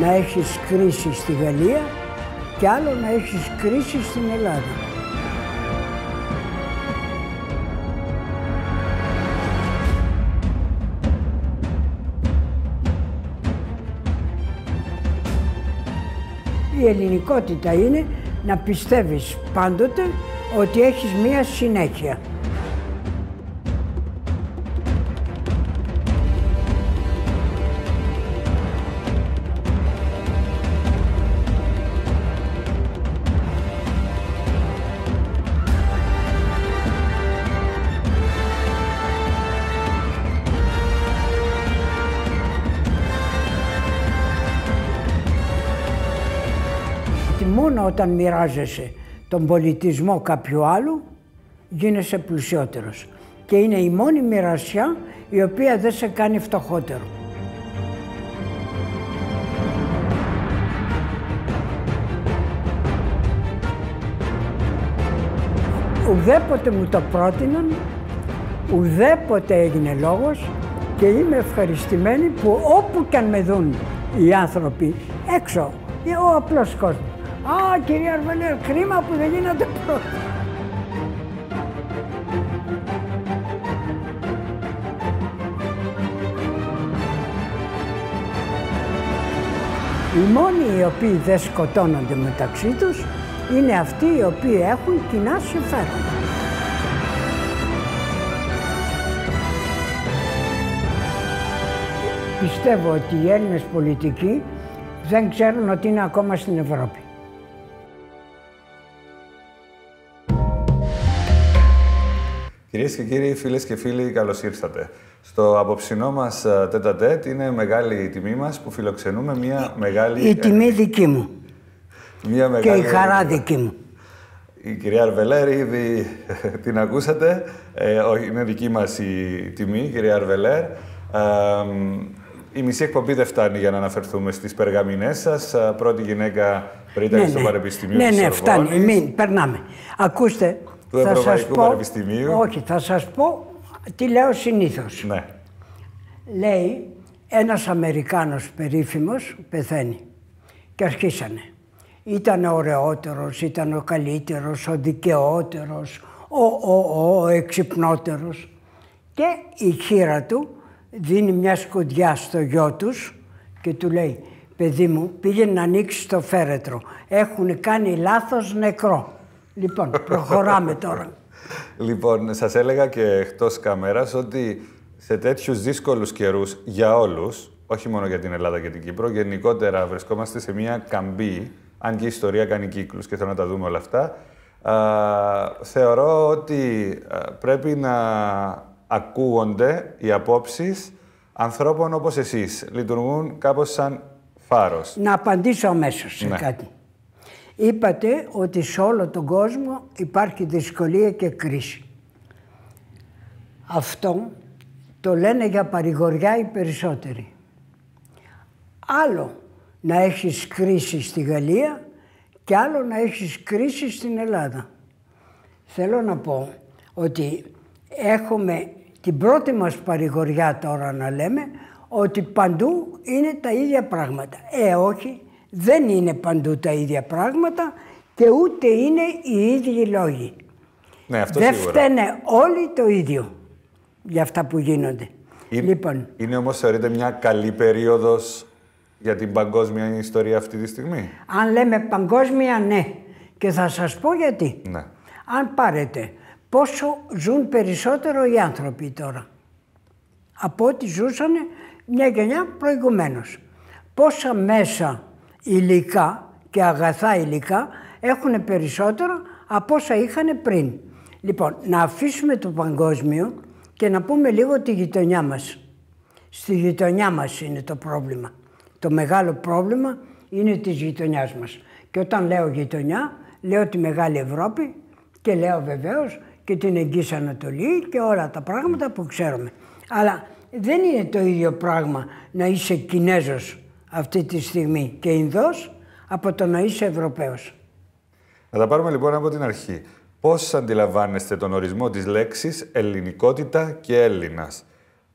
άλλο να έχεις κρίση στη Γαλλία και άλλο να έχεις κρίση στην Ελλάδα. Η ελληνικότητα είναι να πιστεύεις πάντοτε ότι έχεις μία συνέχεια. Όταν μοιράζεσαι τον πολιτισμό κάποιου άλλου γίνεσαι πλουσιότερος. Και είναι η μόνη μοιρασιά η οποία δεν σε κάνει φτωχότερο. Ουδέποτε μου το πρότειναν, ουδέποτε έγινε λόγος και είμαι ευχαριστημένη που όπου και αν με δουν οι άνθρωποι έξω, ο απλός κόσμος, Α, κυρία Αρβελέρ, κρίμα που δεν γίνατε πρώτα. Οι μόνοι οι οποίοι δεν σκοτώνονται μεταξύ τους είναι αυτοί οι οποίοι έχουν κοινά συμφέροντα. Πιστεύω ότι οι Έλληνες πολιτικοί δεν ξέρουν ότι είναι ακόμα στην Ευρώπη. Κυρίες και κύριοι, φίλες και φίλοι, καλώς ήρθατε. Στο απόψινό μας ε, τέτα τέτ είναι μεγάλη η τιμή μας που φιλοξενούμε μια μεγάλη. Η τιμή δική μου. Μια μεγάλη... Και η χαρά δική μου. Η κυρία Αρβελέρ, ήδη την ακούσατε. Ε, είναι δική μας η τιμή, κυρία Αρβελέρ. Ε, η μισή εκπομπή δεν φτάνει για να αναφερθούμε στις περγαμηνές σας. Ε, πρώτη γυναίκα πριν ναι, στο ναι. Πανεπιστημίο Ναι, ναι, φτάνει. Μην, περνάμε. Ακούστε, του θα Ευρωπαϊκού πω, Πανεπιστημίου. Όχι, θα σας πω τι λέω συνήθως. Ναι. Λέει, ένας Αμερικάνος περίφημος πεθαίνει. Και αρχίσανε. Ήταν ο ωραιότερος, ήταν ο καλύτερος, ο δικαιότερος, ο, ο, ο, εξυπνότερος. Και η χείρα του δίνει μια σκοντιά στο γιο τους και του λέει «Παιδί μου, πήγαινε να ανοίξεις το φέρετρο. Έχουν κάνει λάθος νεκρό». Λοιπόν, προχωράμε τώρα. λοιπόν, σας έλεγα και εκτός κάμερας ότι σε τέτοιους δύσκολους καιρούς για όλους, όχι μόνο για την Ελλάδα και την Κύπρο, γενικότερα βρισκόμαστε σε μια καμπή, αν και η ιστορία κάνει κύκλους και θέλω να τα δούμε όλα αυτά, α, θεωρώ ότι πρέπει να ακούγονται οι απόψεις ανθρώπων όπως εσείς. Λειτουργούν κάπως σαν φάρος. Να απαντήσω αμέσως σε ναι. κάτι. Είπατε ότι σε όλο τον κόσμο υπάρχει δυσκολία και κρίση. Αυτό το λένε για παρηγοριά οι περισσότεροι. Άλλο να έχεις κρίση στη Γαλλία και άλλο να έχεις κρίση στην Ελλάδα. Θέλω να πω ότι έχουμε την πρώτη μας παρηγοριά τώρα να λέμε ότι παντού είναι τα ίδια πράγματα. Ε, όχι, δεν είναι παντού τα ίδια πράγματα και ούτε είναι οι ίδιοι λόγοι. Ναι, αυτό δεν φταίνε όλοι το ίδιο για αυτά που γίνονται. Είναι, λοιπόν, είναι όμως θεωρείται μια καλή περίοδος για την παγκόσμια ιστορία αυτή τη στιγμή; Αν λέμε παγκόσμια, ναι. Και θα σας πω γιατί. Ναι. Αν πάρετε πόσο ζουν περισσότερο οι άνθρωποι τώρα από ό,τι ζούσαν μια γενιά προηγουμένως. Πόσα μέσα υλικά και αγαθά υλικά έχουν περισσότερο από όσα είχαν πριν. Λοιπόν, να αφήσουμε το παγκόσμιο και να πούμε λίγο τη γειτονιά μας. Στη γειτονιά μας είναι το πρόβλημα. Το μεγάλο πρόβλημα είναι της γειτονιάς μας. Και όταν λέω γειτονιά, λέω τη Μεγάλη Ευρώπη και λέω βεβαίως και την Εγγύης Ανατολή και όλα τα πράγματα που ξέρουμε. Αλλά δεν είναι το ίδιο πράγμα να είσαι Κινέζος αυτή τη στιγμή και Ινδός από το να είσαι Ευρωπαίος. Να τα πάρουμε λοιπόν από την αρχή. Πώς αντιλαμβάνεστε τον ορισμό της λέξης ελληνικότητα και Έλληνας;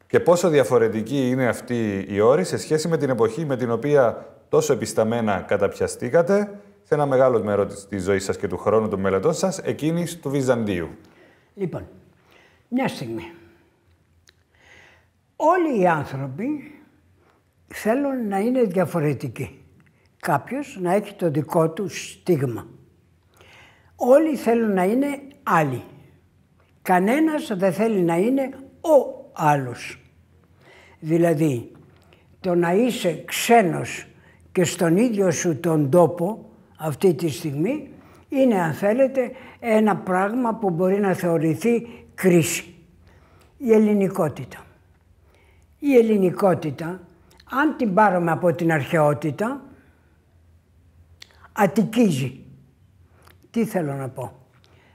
και πόσο διαφορετική είναι αυτή η όρη σε σχέση με την εποχή με την οποία τόσο επισταμένα καταπιαστήκατε; Σε ένα μεγάλο μέρος της ζωής σας και του χρόνου των μελετών σας, εκείνης του Βυζαντίου. Λοιπόν, μια στιγμή. Όλοι οι άνθρωποι θέλουν να είναι διαφορετικοί. Κάποιος να έχει το δικό του στίγμα. Όλοι θέλουν να είναι άλλοι. Κανένας δεν θέλει να είναι ο άλλος. Δηλαδή, το να είσαι ξένος και στον ίδιο σου τον τόπο αυτή τη στιγμή είναι αν θέλετε ένα πράγμα που μπορεί να θεωρηθεί κρίση. Η ελληνικότητα. Η ελληνικότητα, αν την πάρουμε από την αρχαιότητα, ατικίζει. Τι θέλω να πω;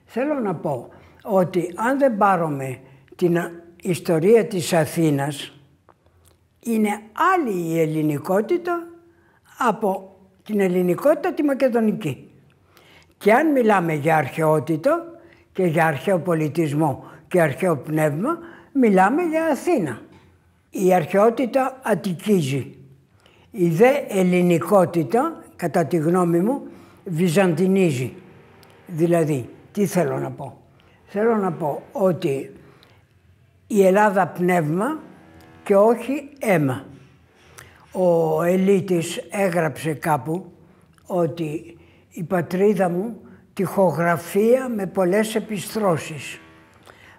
Θέλω να πω ότι αν δεν πάρουμε την ιστορία της Αθήνας, είναι άλλη η ελληνικότητα από την ελληνικότητα τη μακεδονική. Και αν μιλάμε για αρχαιότητα και για αρχαίο πολιτισμό και αρχαίο πνεύμα, μιλάμε για Αθήνα. Η αρχαιότητα ατικίζει. Η δε ελληνικότητα, κατά τη γνώμη μου, βυζαντινίζει. Δηλαδή, τι θέλω να πω; Θέλω να πω ότι η Ελλάδα πνεύμα και όχι αίμα. Ο Ελίτης έγραψε κάπου ότι η πατρίδα μου τυχογραφία με πολλές επιστρώσεις.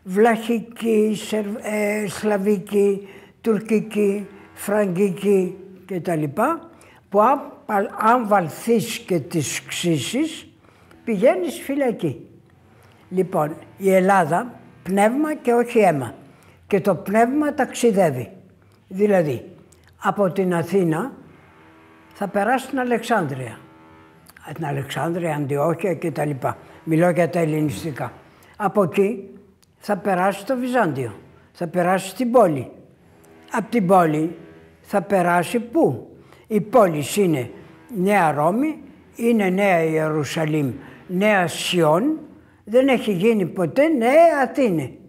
Βλαχική, ε, σλαβική, τουρκική, φραγκική κτλ. που αν, αν βαλθείς και τις ξύσεις πηγαίνεις φυλακή. Λοιπόν, η Ελλάδα πνεύμα και όχι αίμα. Και το πνεύμα ταξιδεύει. Δηλαδή, από την Αθήνα θα περάσει στην Αλεξάνδρεια. Την Αλεξάνδρεια, Αντιόχεια κτλ. Μιλώ για τα ελληνιστικά. Από εκεί θα περάσει στο Βυζάντιο. Θα περάσει στην πόλη. Από την πόλη θα περάσει πού; Η πόλη είναι Νέα Ρώμη, είναι Νέα Ιερουσαλήμ, Νέα Σιών. Δεν έχει γίνει ποτέ Νέα Αθήνη.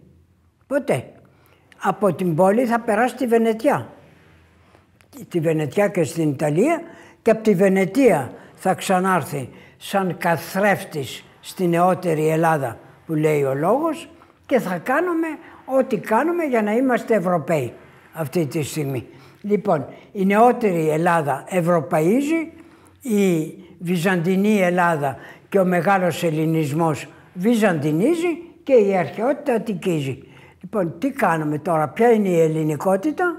Ποτέ. Από την πόλη θα περάσει τη Βενετιά τη Βενετιά και στην Ιταλία και από τη Βενετία θα ξανάρθει σαν καθρέφτης στη νεότερη Ελλάδα που λέει ο λόγος και θα κάνουμε ό,τι κάνουμε για να είμαστε Ευρωπαίοι αυτή τη στιγμή. Λοιπόν, η νεότερη Ελλάδα ευρωπαίζει, η Βυζαντινή Ελλάδα και ο μεγάλος ελληνισμός βυζαντινίζει και η αρχαιότητα αττικίζει. Λοιπόν, τι κάνουμε τώρα, ποια είναι η ελληνικότητα,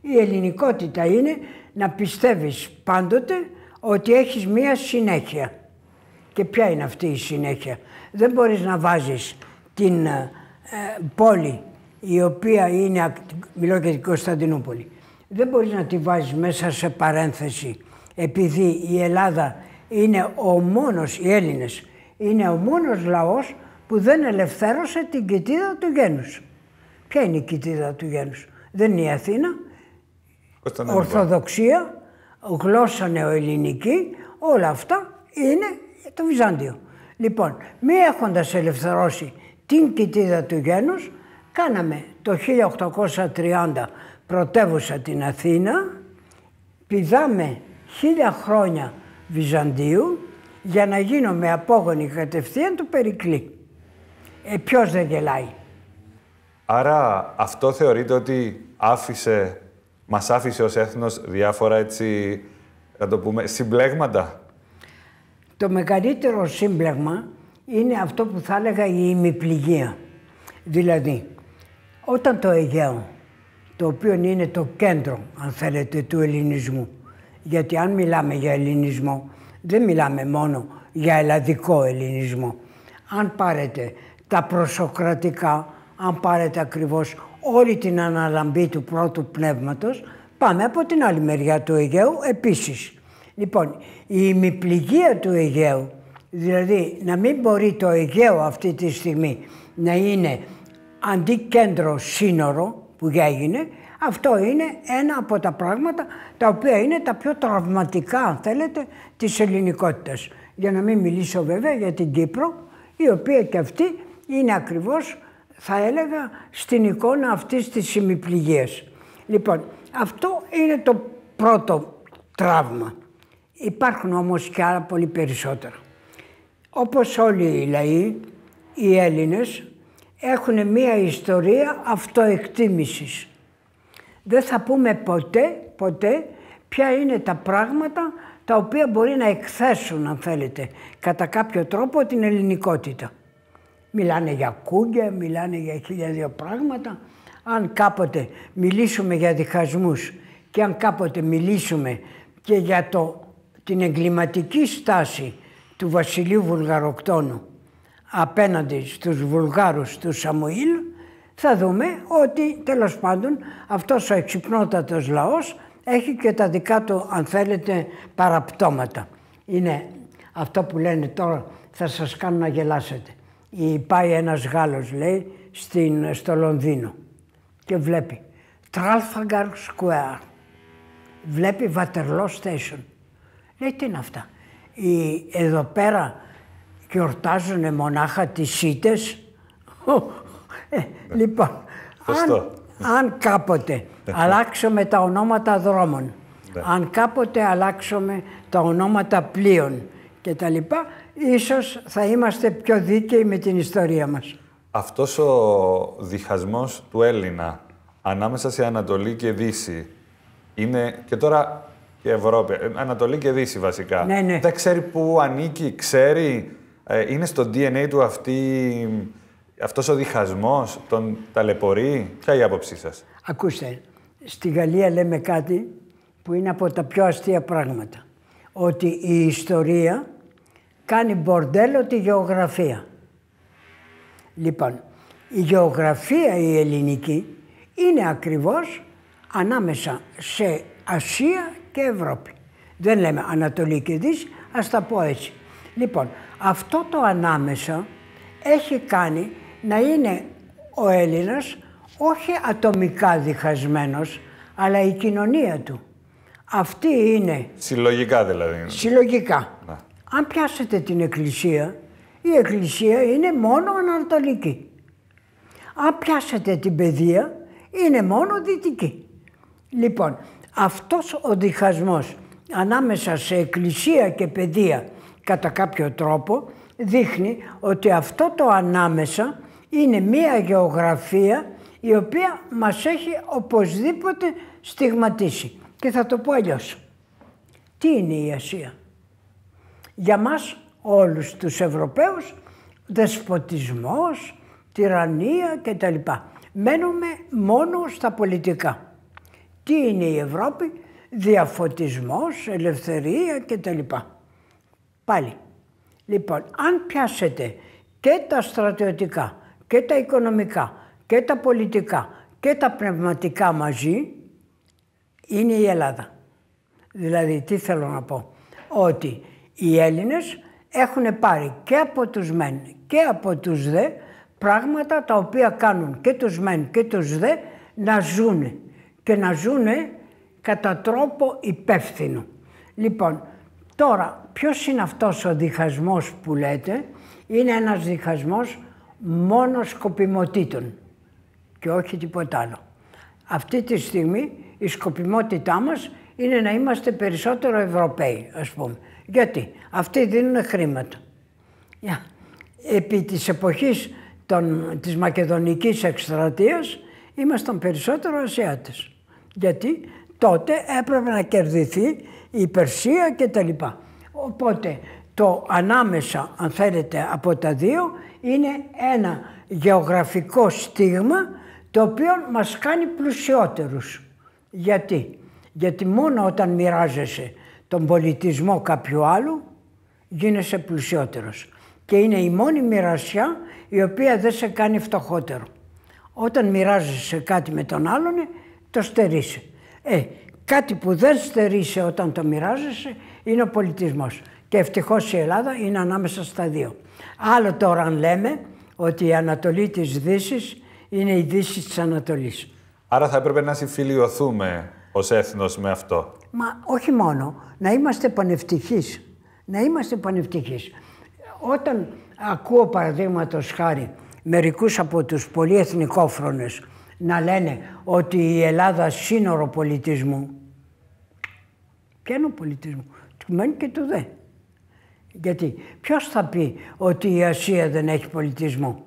η ελληνικότητα είναι να πιστεύεις πάντοτε ότι έχεις μία συνέχεια. Και ποια είναι αυτή η συνέχεια; Δεν μπορείς να βάζεις την ε, πόλη η οποία είναι, μιλώ για την Κωνσταντινούπολη, δεν μπορείς να τη βάζεις μέσα σε παρένθεση επειδή η Ελλάδα είναι ο μόνος, οι Έλληνες, είναι ο μόνος λαός που δεν ελευθέρωσε την κοιτίδα του γένους. Ποια είναι η κοιτίδα του γένους; Δεν είναι η Αθήνα, Ορθοδοξία, γλώσσα νεοελληνική, όλα αυτά είναι το Βυζάντιο. Λοιπόν, μη έχοντας ελευθερώσει την κοιτίδα του γένους, κάναμε το 1830 πρωτεύουσα την Αθήνα, πηδάμε χίλια χρόνια Βυζαντίου για να γίνουμε απόγονοι κατευθείαν του Περικλή. Ε, ποιος δεν γελάει. Άρα αυτό θεωρείτε ότι άφησε μας άφησε ως έθνος διάφορα έτσι, να το πούμε, συμπλέγματα; Το μεγαλύτερο σύμπλεγμα είναι αυτό που θα έλεγα η ημιπληγία. Δηλαδή, όταν το Αιγαίο, το οποίο είναι το κέντρο, αν θέλετε, του ελληνισμού, γιατί αν μιλάμε για ελληνισμό, δεν μιλάμε μόνο για ελλαδικό ελληνισμό. Αν πάρετε τα προσοκρατικά, αν πάρετε ακριβώς όλη την αναλαμπή του πρώτου πνεύματος, πάμε από την άλλη μεριά του Αιγαίου επίσης. Λοιπόν, η ημιπληγία του Αιγαίου, δηλαδή να μην μπορεί το Αιγαίο αυτή τη στιγμή να είναι αντί κέντρο σύνορο που έγινε, αυτό είναι ένα από τα πράγματα τα οποία είναι τα πιο τραυματικά, αν θέλετε, της ελληνικότητας. Για να μην μιλήσω βέβαια για την Κύπρο, η οποία και αυτή είναι ακριβώς θα έλεγα στην εικόνα αυτής της ημιπληγίας. Λοιπόν, αυτό είναι το πρώτο τραύμα. Υπάρχουν όμως και άλλα πολύ περισσότερα. Όπως όλοι οι λαοί, οι Έλληνες έχουν μία ιστορία αυτοεκτίμησης. Δεν θα πούμε ποτέ, ποτέ ποια είναι τα πράγματα τα οποία μπορεί να εκθέσουν, αν θέλετε, κατά κάποιο τρόπο την ελληνικότητα. Μιλάνε για κούγκια, μιλάνε για χίλια δύο πράγματα. Αν κάποτε μιλήσουμε για διχασμούς και αν κάποτε μιλήσουμε και για το, την εγκληματική στάση του βασιλείου Βουλγαροκτόνου απέναντι στους Βουλγάρους του Σαμουήλ, θα δούμε ότι τέλος πάντων αυτός ο εξυπνότατος λαός έχει και τα δικά του, αν θέλετε, παραπτώματα. Είναι αυτό που λένε τώρα, θα σας κάνω να γελάσετε. Πάει ένας Γάλλος, λέει, στην, στο Λονδίνο και βλέπει Trafalgar Square. Βλέπει Waterloo Station. Λέει, τι είναι αυτά; Οι, εδώ πέρα γιορτάζουν μονάχα τις σίτες. Ε, λοιπόν, αν, αν κάποτε αλλάξουμε τα ονόματα δρόμων, ναι. αν κάποτε αλλάξουμε τα ονόματα πλοίων και τα λοιπά, ίσως θα είμαστε πιο δίκαιοι με την ιστορία μας. Αυτός ο διχασμός του Έλληνα ανάμεσα σε Ανατολή και Δύση είναι και τώρα και Ευρώπη, ε, Ανατολή και Δύση βασικά. Ναι, ναι. Δεν ξέρει πού ανήκει, ξέρει, ε, είναι στο DNA του αυτή, αυτός ο διχασμός, τον ταλαιπωρεί; Ποια είναι η άποψή σας; Ακούστε, στη Γαλλία λέμε κάτι που είναι από τα πιο αστεία πράγματα. Ότι η ιστορία κάνει μπορντέλο τη γεωγραφία. Λοιπόν, η γεωγραφία η ελληνική είναι ακριβώς ανάμεσα σε Ασία και Ευρώπη. Δεν λέμε Ανατολή και Δύση, ας τα πω έτσι. Λοιπόν, αυτό το ανάμεσα έχει κάνει να είναι ο Έλληνας όχι ατομικά διχασμένος, αλλά η κοινωνία του. Αυτή είναι... Συλλογικά δηλαδή. Συλλογικά. Αν πιάσετε την εκκλησία, η εκκλησία είναι μόνο ανατολική. Αν πιάσετε την παιδεία, είναι μόνο δυτική. Λοιπόν, αυτός ο διχασμός ανάμεσα σε εκκλησία και παιδεία κατά κάποιο τρόπο δείχνει ότι αυτό το ανάμεσα είναι μία γεωγραφία η οποία μας έχει οπωσδήποτε στιγματίσει. Και θα το πω αλλιώς. Τι είναι η Ασία; Για μας όλους τους Ευρωπαίους δεσποτισμός, τυραννία κτλ. Μένουμε μόνο στα πολιτικά. Τι είναι η Ευρώπη, διαφωτισμός, ελευθερία κτλ. Πάλι. Λοιπόν, αν πιάσετε και τα στρατιωτικά και τα οικονομικά και τα πολιτικά και τα πνευματικά μαζί, είναι η Ελλάδα. Δηλαδή, τι θέλω να πω; Ότι οι Έλληνες έχουν πάρει και από τους μεν και από τους δε πράγματα τα οποία κάνουν και τους μεν και τους δε να ζουν και να ζουν κατά τρόπο υπεύθυνο. Λοιπόν, τώρα ποιος είναι αυτός ο διχασμός που λέτε, είναι ένας διχασμός μόνος σκοπιμοτήτων και όχι τίποτα άλλο. Αυτή τη στιγμή η σκοπιμότητά μας είναι να είμαστε περισσότερο Ευρωπαίοι, ας πούμε. Γιατί; Αυτοί δίνουν χρήματα. Επί της εποχής των, της Μακεδονικής εκστρατείας ήμασταν περισσότερο Ασιάτες. Γιατί τότε έπρεπε να κερδιθεί η Περσία και τα λοιπά. Οπότε το ανάμεσα, αν θέλετε, από τα δύο είναι ένα γεωγραφικό στίγμα το οποίο μας κάνει πλουσιότερους. Γιατί, γιατί μόνο όταν μοιράζεσαι τον πολιτισμό κάποιου άλλου γίνεσαι πλουσιότερος. Και είναι η μόνη μοιρασιά η οποία δεν σε κάνει φτωχότερο. Όταν μοιράζεσαι κάτι με τον άλλον, το στερείσαι. Ε, κάτι που δεν στερείσαι όταν το μοιράζεσαι είναι ο πολιτισμός. Και ευτυχώς η Ελλάδα είναι ανάμεσα στα δύο. Άλλο τώρα αν λέμε ότι η Ανατολή της Δύσης είναι η Δύση της Ανατολής. Άρα θα έπρεπε να συμφιλειωθούμε ως έθνος με αυτό. Μα όχι μόνο, να είμαστε πανευτυχείς. Να είμαστε πανευτυχείς. Όταν ακούω παραδείγματος χάρη μερικούς από τους πολυεθνικόφρονες να λένε ότι η Ελλάδα σύνορο πολιτισμού. Ποιο είναι ο πολιτισμό, του μένει και του δε. Γιατί ποιος θα πει ότι η Ασία δεν έχει πολιτισμό;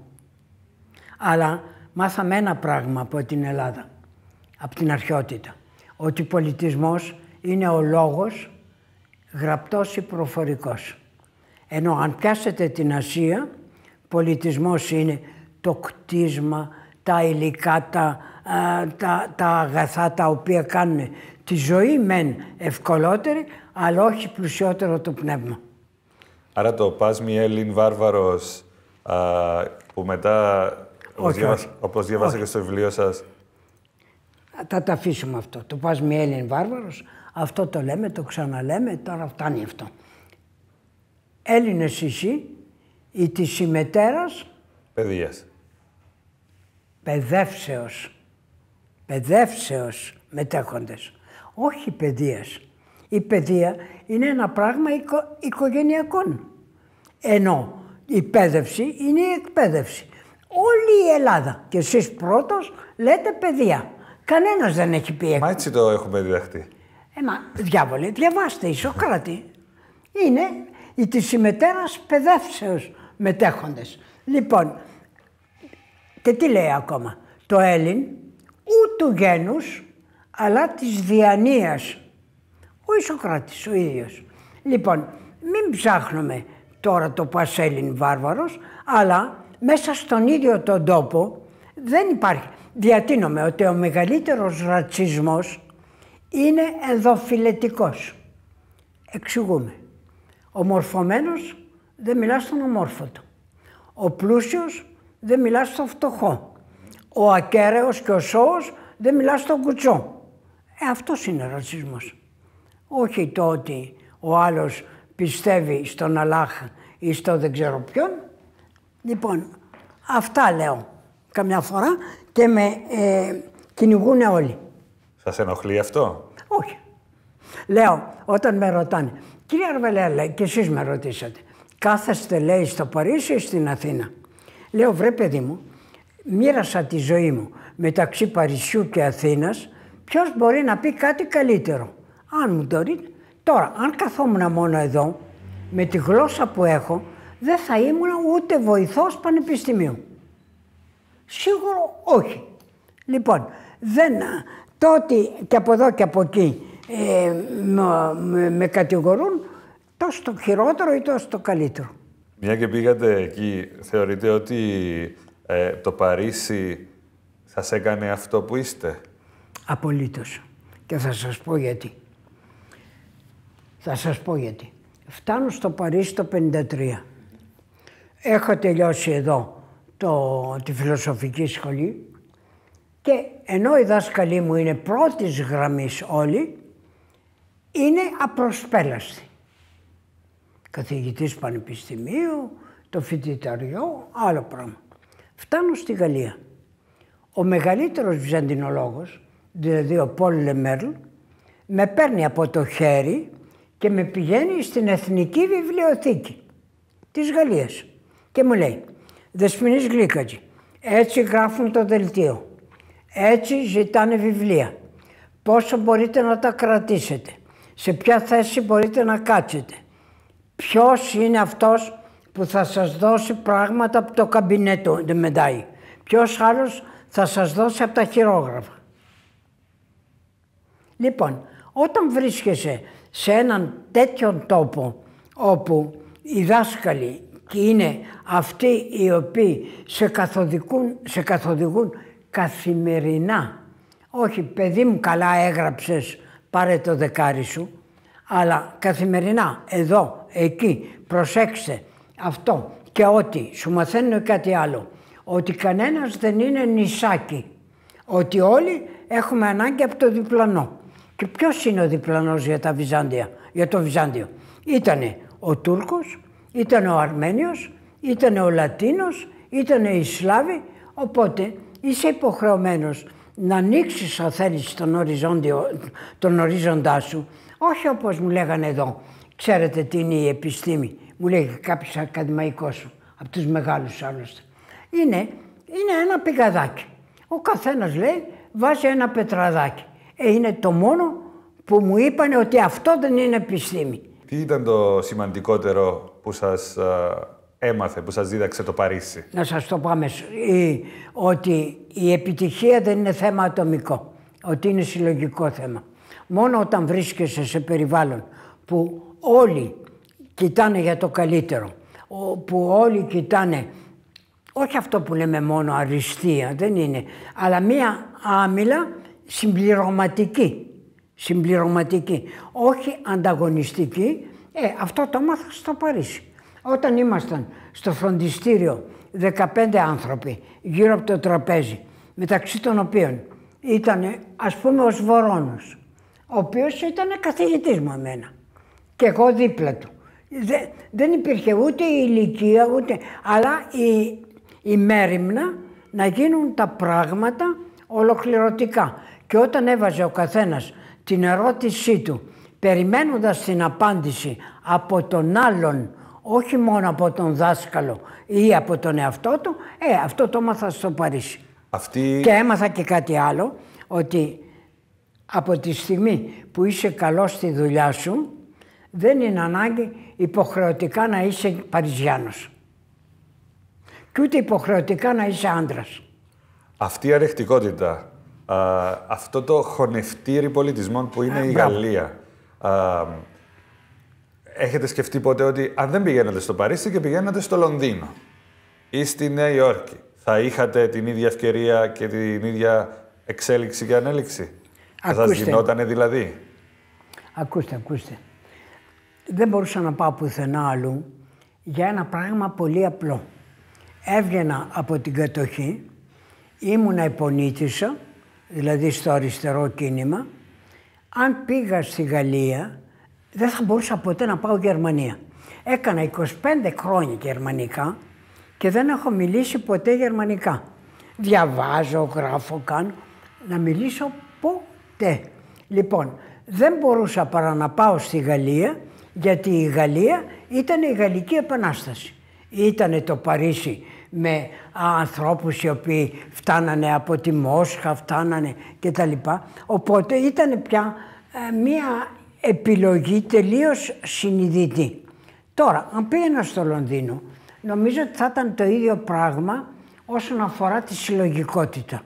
Αλλά μάθαμε ένα πράγμα από την Ελλάδα, από την αρχαιότητα. Ότι πολιτισμός είναι ο λόγος γραπτός ή προφορικός. Ενώ αν πιάσετε την Ασία, πολιτισμός είναι το κτίσμα, τα υλικά, τα, τα, τα αγαθά τα οποία κάνουν τη ζωή μεν ευκολότερη, αλλά όχι πλουσιότερο το πνεύμα. Άρα το «Πας μη Έλλην βάρβαρος» που μετά, όπως, διάβασα, όπως διάβασα και στο βιβλίο σας... Θα τα αφήσουμε αυτό. Το «Πας μη Έλλην βάρβαρος», αυτό το λέμε, το ξαναλέμε, τώρα φτάνει αυτό. Έλληνες εσύ, ή της ημετέρας... Παιδείας. Παιδεύσεως. Παιδεύσεως μετέχοντες. Όχι παιδείας. Η παιδεία είναι ένα πράγμα οικο, οικογενειακών. Ενώ η παιδεύση είναι η εκπαίδευση. Όλη η Ελλάδα και εσείς πρώτος λέτε παιδεία. Κανένας δεν έχει πει Μα έτσι το έχουμε διδαχτεί. Ε, μα διάβολε, διαβάστε η Σοκράτη. Είναι η της συμμετέρας παιδεύσεως μετέχοντες. Λοιπόν, και τι λέει ακόμα; Το Έλλην ούτου γένους αλλά της διανοίας. Ο Ισοκράτης ο ίδιος. Λοιπόν, μην ψάχνουμε τώρα το πας Έλλην βάρβαρος, αλλά μέσα στον ίδιο τον τόπο δεν υπάρχει. Διατείνομαι ότι ο μεγαλύτερος ρατσισμός είναι ενδοφιλετικός. Εξηγούμε. Ο μορφωμένος δεν μιλά στον ομόρφωτο. Ο πλούσιος δεν μιλά στο φτωχό. Ο ακέραιος και ο σώος δεν μιλά στον κουτσό. Ε, αυτός είναι ρατσισμός. Όχι το ότι ο άλλος πιστεύει στον Αλάχ ή στο δεν ξέρω ποιον. Λοιπόν, αυτά λέω καμιά φορά και με ε, κυνηγούν όλοι. Σας ενοχλεί αυτό; Όχι. Λέω, όταν με ρωτάνε, κύριε Αρβελέα, και εσείς με ρωτήσατε, κάθεστε λέει στο Παρίσι ή στην Αθήνα; Λέω, βρε παιδί μου, μοίρασα τη ζωή μου μεταξύ Παρισιού και Αθήνας, ποιος μπορεί να πει κάτι καλύτερο; Αν μου το ρίχνει. Τώρα, αν καθόμουν μόνο εδώ, με τη γλώσσα που έχω, δεν θα ήμουν ούτε βοηθός πανεπιστημίου. Σίγουρο όχι. Λοιπόν, δεν, το ότι και από εδώ και από εκεί ε, με, με κατηγορούν, τόσο το χειρότερο ή τόσο το καλύτερο. Μια και πήγατε εκεί, θεωρείτε ότι ε, το Παρίσι σας έκανε αυτό που είστε; Απολύτως. Και θα σας πω γιατί. Θα σας πω γιατί. Φτάνω στο Παρίσι το 1953. Έχω τελειώσει εδώ το, τη φιλοσοφική σχολή και ενώ οι δάσκαλοι μου είναι πρώτης γραμμής όλοι, είναι απροσπέλαστοι. Καθηγητής πανεπιστημίου, το φοιτηταριό, άλλο πράγμα. Φτάνω στη Γαλλία. Ο μεγαλύτερος βυζαντινολόγος, δηλαδή ο Πολ Λεμέρλ, με παίρνει από το χέρι και με πηγαίνει στην Εθνική Βιβλιοθήκη της Γαλλίας και μου λέει «Δεσποινής Γλύκατζη, έτσι γράφουν το δελτίο, έτσι ζητάνε βιβλία, πόσο μπορείτε να τα κρατήσετε, σε ποια θέση μπορείτε να κάτσετε, ποιος είναι αυτός που θα σας δώσει πράγματα από το καμπινέτο, δεν μετάει, ποιος άλλος θα σας δώσει από τα χειρόγραφα; Λοιπόν, όταν βρίσκεσαι σε έναν τέτοιον τόπο όπου οι δάσκαλοι και είναι αυτοί οι οποίοι σε καθοδηγούν, σε καθοδηγούν καθημερινά. Όχι, παιδί μου καλά έγραψες, πάρε το δεκάρι σου. Αλλά καθημερινά, εδώ, εκεί, προσέξτε αυτό και ότι σου μαθαίνουν κάτι άλλο. Ότι κανένας δεν είναι νησάκι. Ότι όλοι έχουμε ανάγκη από το διπλανό. Και ποιος είναι ο διπλανός για τα Βυζάντια, για το Βυζάντιο; Ήτανε ο Τούρκος, ήταν ο Αρμένιος, ήταν ο Λατίνος, ήταν οι Σλάβοι, οπότε είσαι υποχρεωμένος να ανοίξεις αν θέλεις τον, τον ορίζοντά σου, όχι όπως μου λέγανε εδώ, ξέρετε τι είναι η επιστήμη, μου λέει κάποιος ακαδημαϊκός σου, από τους μεγάλους άλλωστε. Είναι, είναι ένα πηγαδάκι. Ο καθένας λέει βάζει ένα πετραδάκι. Ε, είναι το μόνο που μου είπαν ότι αυτό δεν είναι επιστήμη. Τι ήταν το σημαντικότερο που σας έμαθε, που σας δίδαξε το Παρίσι; Να σας το πάμε, ότι η επιτυχία δεν είναι θέμα ατομικό, ότι είναι συλλογικό θέμα. Μόνο όταν βρίσκεσαι σε περιβάλλον που όλοι κοιτάνε για το καλύτερο, που όλοι κοιτάνε, όχι αυτό που λέμε μόνο αριστεία, δεν είναι, αλλά μία άμυλα συμπληρωματική. Συμπληρωματική, όχι ανταγωνιστική. Ε, αυτό το μάθα στο Παρίσι. Όταν ήμασταν στο φροντιστήριο 15 άνθρωποι γύρω από το τραπέζι, μεταξύ των οποίων ήταν ας πούμε ο Σβορώνος, ο οποίος ήταν καθηγητής μου εμένα και εγώ δίπλα του. δεν υπήρχε ούτε η ηλικία ούτε, αλλά η, η μέρημνα να γίνουν τα πράγματα ολοκληρωτικά. Και όταν έβαζε ο καθένας την ερώτησή του, περιμένοντας την απάντηση από τον άλλον, όχι μόνο από τον δάσκαλο ή από τον εαυτό του, ε, αυτό το έμαθα στο Παρίσι. Αυτή... Και έμαθα και κάτι άλλο, ότι από τη στιγμή που είσαι καλός στη δουλειά σου, δεν είναι ανάγκη υποχρεωτικά να είσαι Παριζιάνος. Και ούτε υποχρεωτικά να είσαι άντρας. Αυτή η αρεκτικότητα, αυτό το χωνευτήρι πολιτισμών που είναι η Γαλλία, έχετε σκεφτεί ποτέ ότι αν δεν πηγαίνατε στο Παρίσι και πηγαίνατε στο Λονδίνο ή στη Νέα Υόρκη, θα είχατε την ίδια ευκαιρία και την ίδια εξέλιξη και ανέλυξη; Θα σας γινότανε δηλαδή; Ακούστε, ακούστε. Δεν μπορούσα να πάω πουθενά αλλού για ένα πράγμα πολύ απλό. Έβγαινα από την κατοχή, ήμουνα υπονίτησα, δηλαδή στο αριστερό κίνημα. Αν πήγα στη Γαλλία, δεν θα μπορούσα ποτέ να πάω Γερμανία. Έκανα 25 χρόνια γερμανικά και δεν έχω μιλήσει ποτέ γερμανικά. Διαβάζω, γράφω, κάνω. Να μιλήσω ποτέ. Λοιπόν, δεν μπορούσα παρά να πάω στη Γαλλία γιατί η Γαλλία ήταν η Γαλλική Επανάσταση. Ήτανε το Παρίσι με ανθρώπους οι οποίοι φτάνανε από τη Μόσχα, φτάνανε κτλ. Οπότε ήταν πια ε, μία επιλογή τελείως συνειδητή. Τώρα, αν πήγαινα στο Λονδίνο, νομίζω ότι θα ήταν το ίδιο πράγμα όσον αφορά τη συλλογικότητα.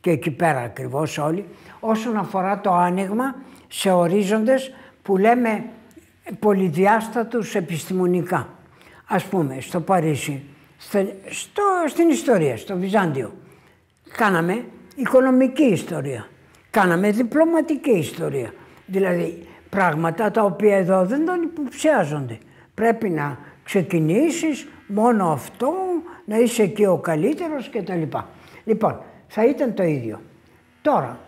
Και εκεί πέρα ακριβώς όλοι, όσον αφορά το άνοιγμα σε ορίζοντες που λέμε πολυδιάστατους επιστημονικά. Ας πούμε, στο Παρίσι, στο, στην ιστορία, στο Βυζάντιο, κάναμε οικονομική ιστορία, κάναμε διπλωματική ιστορία. Δηλαδή, πράγματα τα οποία εδώ δεν τον υποψιάζονται. Πρέπει να ξεκινήσεις μόνο αυτό, να είσαι και ο καλύτερος κτλ. Λοιπόν, θα ήταν το ίδιο. Τώρα,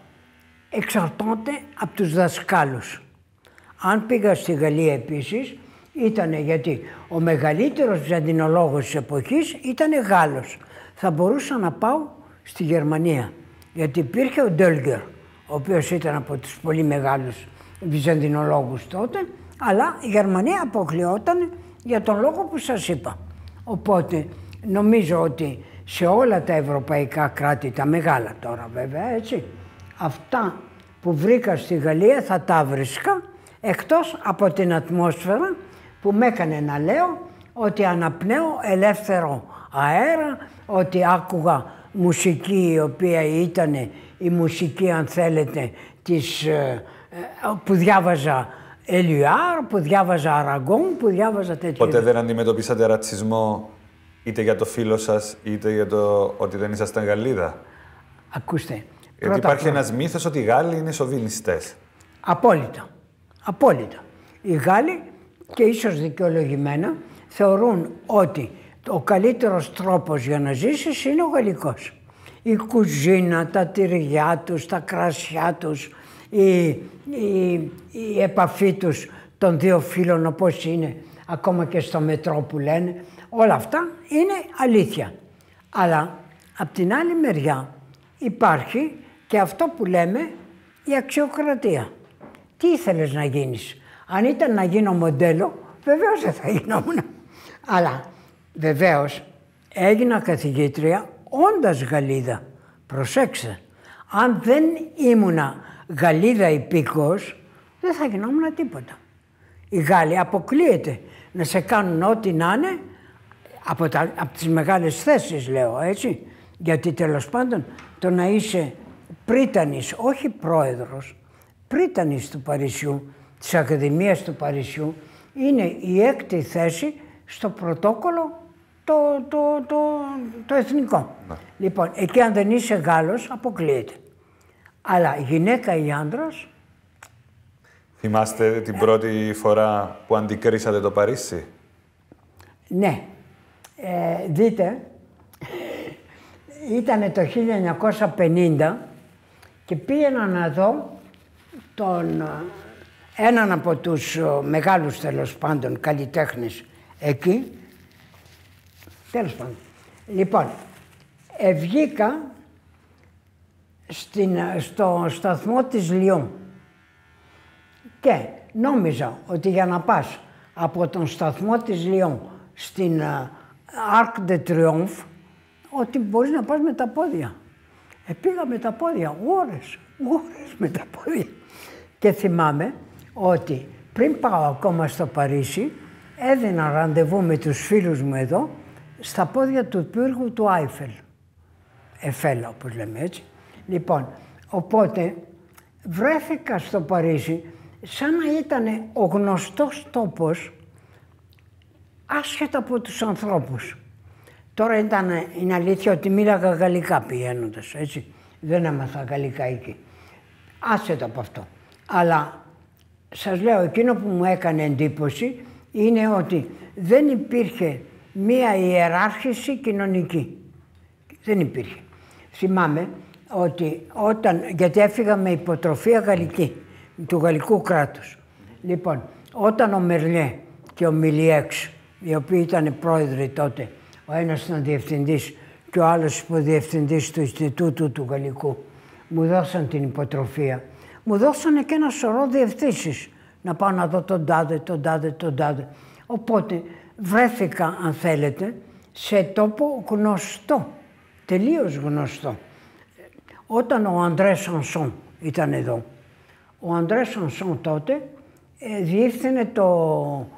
εξαρτώνται από τους δασκάλους. Αν πήγα στη Γαλλία επίσης, ήταν γιατί ο μεγαλύτερος βυζαντινολόγος της εποχής ήταν Γάλλος. Θα μπορούσα να πάω στη Γερμανία, γιατί υπήρχε ο Ντέλγκερ, ο οποίος ήταν από τους πολύ μεγάλους βυζαντινολόγους τότε, αλλά η Γερμανία αποκλειόταν για τον λόγο που σας είπα. Οπότε νομίζω ότι σε όλα τα ευρωπαϊκά κράτη, τα μεγάλα τώρα βέβαια έτσι, αυτά που βρήκα στη Γαλλία θα τα βρίσκα εκτός από την ατμόσφαιρα που με έκανε να λέω ότι αναπνέω ελεύθερο αέρα, ότι άκουγα μουσική η οποία ήταν η μουσική αν θέλετε της, ε, ε, που διάβαζα Ελιουάρ, που διάβαζα Αραγκόν, που διάβαζα τέτοια. Ποτέ δεν αντιμετωπίσατε ρατσισμό είτε για το φίλο σας, είτε για το ότι δεν ήσασταν Γαλλίδα; Ακούστε. Γιατί υπάρχει ένας μύθος ότι οι Γάλλοι είναι σοβινιστές. Απόλυτα. Απόλυτα. Οι Γάλλοι και ίσως δικαιολογημένα θεωρούν ότι ο καλύτερος τρόπος για να ζήσεις είναι ο γαλλικός. Η κουζίνα, τα τυριά τους, τα κρασιά τους, η, η, η επαφή τους των δύο φίλων όπως είναι ακόμα και στο μετρό που λένε, όλα αυτά είναι αλήθεια. Αλλά από την άλλη μεριά υπάρχει και αυτό που λέμε η αξιοκρατία. Τι ήθελες να γίνεις; Αν ήταν να γίνω μοντέλο, βεβαίως δεν θα γινόμουν. Αλλά βεβαίως έγινα καθηγήτρια όντας Γαλλίδα. Προσέξτε. Αν δεν ήμουνα Γαλλίδα υπήκος, δεν θα γινόμουν τίποτα. Οι Γάλλοι αποκλείεται να σε κάνουν ό,τι να είναι από, τα, από τις μεγάλες θέσεις λέω έτσι. Γιατί τέλος πάντων το να είσαι πρίτανης, όχι πρόεδρος, πρίτανης του Παρισιού, της Ακαδημίας του Παρισιού, είναι η έκτη θέση στο πρωτόκολλο το, το, το, το εθνικό. Ναι. Λοιπόν, εκεί αν δεν είσαι Γάλλος, αποκλείεται. Αλλά γυναίκα ή άντρας... Θυμάστε την πρώτη φορά που αντικρίσατε το Παρίσι; Ναι. Ε, δείτε, ήταν το 1950 και πήγαινα να δω τον, έναν από τους μεγάλους τέλος πάντων καλλιτέχνες εκεί. Τέλος πάντων. Λοιπόν, βγήκα στην, στο σταθμό της Λιόν και νόμιζα ότι για να πας από τον σταθμό της Λιόν στην Arc de Triomphe ότι μπορείς να πας με τα πόδια. Ε, πήγα με τα πόδια, ώρες, ώρες με τα πόδια. Και θυμάμαι ότι πριν πάω ακόμα στο Παρίσι, έδινα ραντεβού με τους φίλους μου εδώ, στα πόδια του πύργου του Άιφελ. Εφέλα, όπως λέμε έτσι. Λοιπόν, οπότε βρέθηκα στο Παρίσι σαν να ήταν ο γνωστός τόπος άσχετα από τους ανθρώπους. Τώρα ήταν, είναι αλήθεια ότι μίλαγα γαλλικά πηγαίνοντας, έτσι. Δεν έμαθα γαλλικά εκεί. Άσχετα από αυτό. Αλλά σας λέω, εκείνο που μου έκανε εντύπωση είναι ότι δεν υπήρχε μία ιεράρχηση κοινωνική. Δεν υπήρχε. Θυμάμαι ότι όταν, γιατί έφυγα με υποτροφία γαλλική, του γαλλικού κράτους. Λοιπόν, όταν ο Μερλιέ και ο Μιλιέξ, οι οποίοι ήταν πρόεδροι τότε, ο ένας ήταν διευθυντής και ο άλλος υποδιευθυντής του Ινστιτούτου του Γαλλικού, μου δώσαν την υποτροφία. Μου δώσανε και ένα σωρό διευθύνσεις, να πάω να δω τον τάδε, τον τάδε, τον τάδε. Οπότε βρέθηκα, αν θέλετε, σε τόπο γνωστό, τελείως γνωστό. Όταν ο Αντρέ Σανσόν ήταν εδώ, ο Αντρέ Σανσόν τότε ε, διεύθυνε το,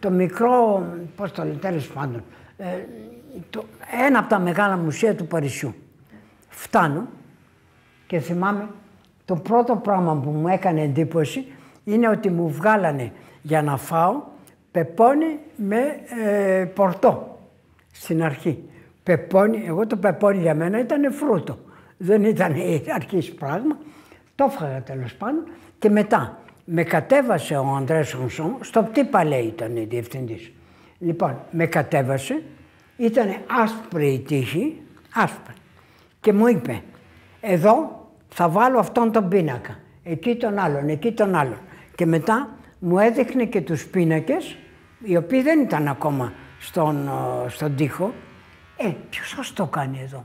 το μικρό, πώς το λέει, τέλος πάντων, ε, το, ένα από τα μεγάλα μουσεία του Παρισιού. Φτάνω και θυμάμαι το πρώτο πράγμα που μου έκανε εντύπωση είναι ότι μου βγάλανε για να φάω πεπόνι με ε, πορτό στην αρχή. Πεπόνι, εγώ το πεπόνι για μένα ήταν φρούτο δεν ήταν αρχής πράγμα. Το έφαγα τέλος πάντων και μετά με κατέβασε ο Αντρέ Σονσόν, στο τι παλέ ήταν διευθυντής. Λοιπόν, με κατέβασε, ήταν άσπρη η τύχη, άσπρη. Και μου είπε, εδώ θα βάλω αυτόν τον πίνακα, εκεί τον άλλον, εκεί τον άλλον. Και μετά μου έδειχνε και τους πίνακες, οι οποίοι δεν ήταν ακόμα στον, ε, στον τοίχο. Ε, ποιος σας το κάνει εδώ;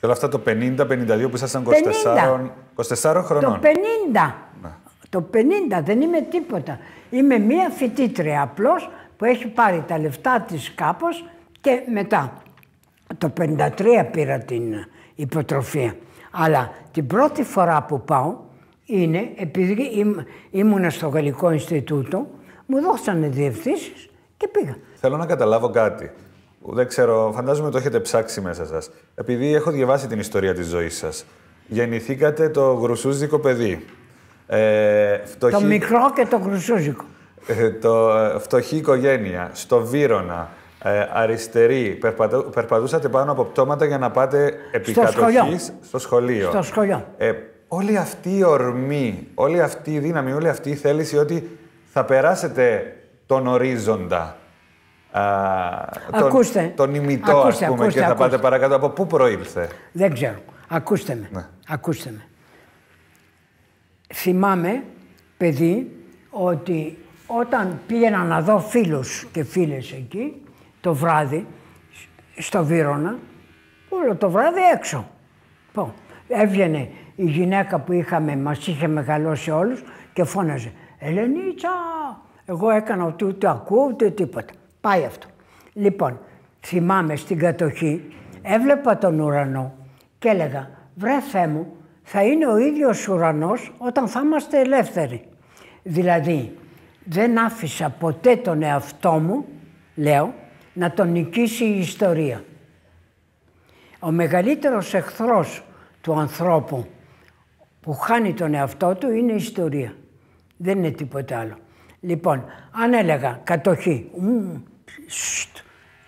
Και όλα αυτά το 50-52 που ήσασταν 24, 24 χρονών. Το 50. Ναι. Το 50 δεν είμαι τίποτα. Είμαι μία φοιτήτρια απλώς που έχει πάρει τα λεφτά της κάπως και μετά. Το 53 πήρα την υποτροφία. Αλλά την πρώτη φορά που πάω είναι επειδή ήμουν στο Γαλλικό Ινστιτούτο, μου δώσανε διευθύνσεις και πήγα. Θέλω να καταλάβω κάτι δεν ξέρω, φαντάζομαι το έχετε ψάξει μέσα σας. Επειδή έχω διαβάσει την ιστορία της ζωής σας. Γεννηθήκατε το γρουσούζικο παιδί. Ε, φτωχή... Το μικρό και το γρουσούζικο. Ε, το ε, φτωχή οικογένεια, στο Βύρονα, ε, αριστερή. περπατούσατε πάνω από πτώματα για να πάτε επικατοχή στο σχολείο. Στο σχολείο. Ε, όλη αυτή η ορμή, όλη αυτή η δύναμη, όλη αυτή η θέληση ότι θα περάσετε τον ορίζοντα τον, ακούστε, τον ημιτό, ακούστε, ας πούμε, ακούστε, και θα πάτε παρακάτω. Από πού προήλθε; Δεν ξέρω. Ακούστε με. Ναι. Ακούστε με. Θυμάμαι, παιδί, ότι όταν πήγαινα να δω φίλους και φίλες εκεί, το βράδυ, στο Βύρονα, όλο το βράδυ έξω. Πω. Έβγαινε η γυναίκα που είχαμε, μας είχε μεγαλώσει όλους και φώναζε «Ελενίτσα, εγώ έκανα ότι ούτε ακούω ούτε τίποτα». Πάει αυτό. Λοιπόν, θυμάμαι στην κατοχή, έβλεπα τον ουρανό και έλεγα βρε Θεέ μου, θα είναι ο ίδιος ουρανός όταν θα είμαστε ελεύθεροι. Δηλαδή, δεν άφησα ποτέ τον εαυτό μου, λέω, να τον νικήσει η ιστορία. Ο μεγαλύτερος εχθρός του ανθρώπου που χάνει τον εαυτό του είναι η ιστορία. Δεν είναι τίποτα άλλο. Λοιπόν, αν έλεγα κατοχή,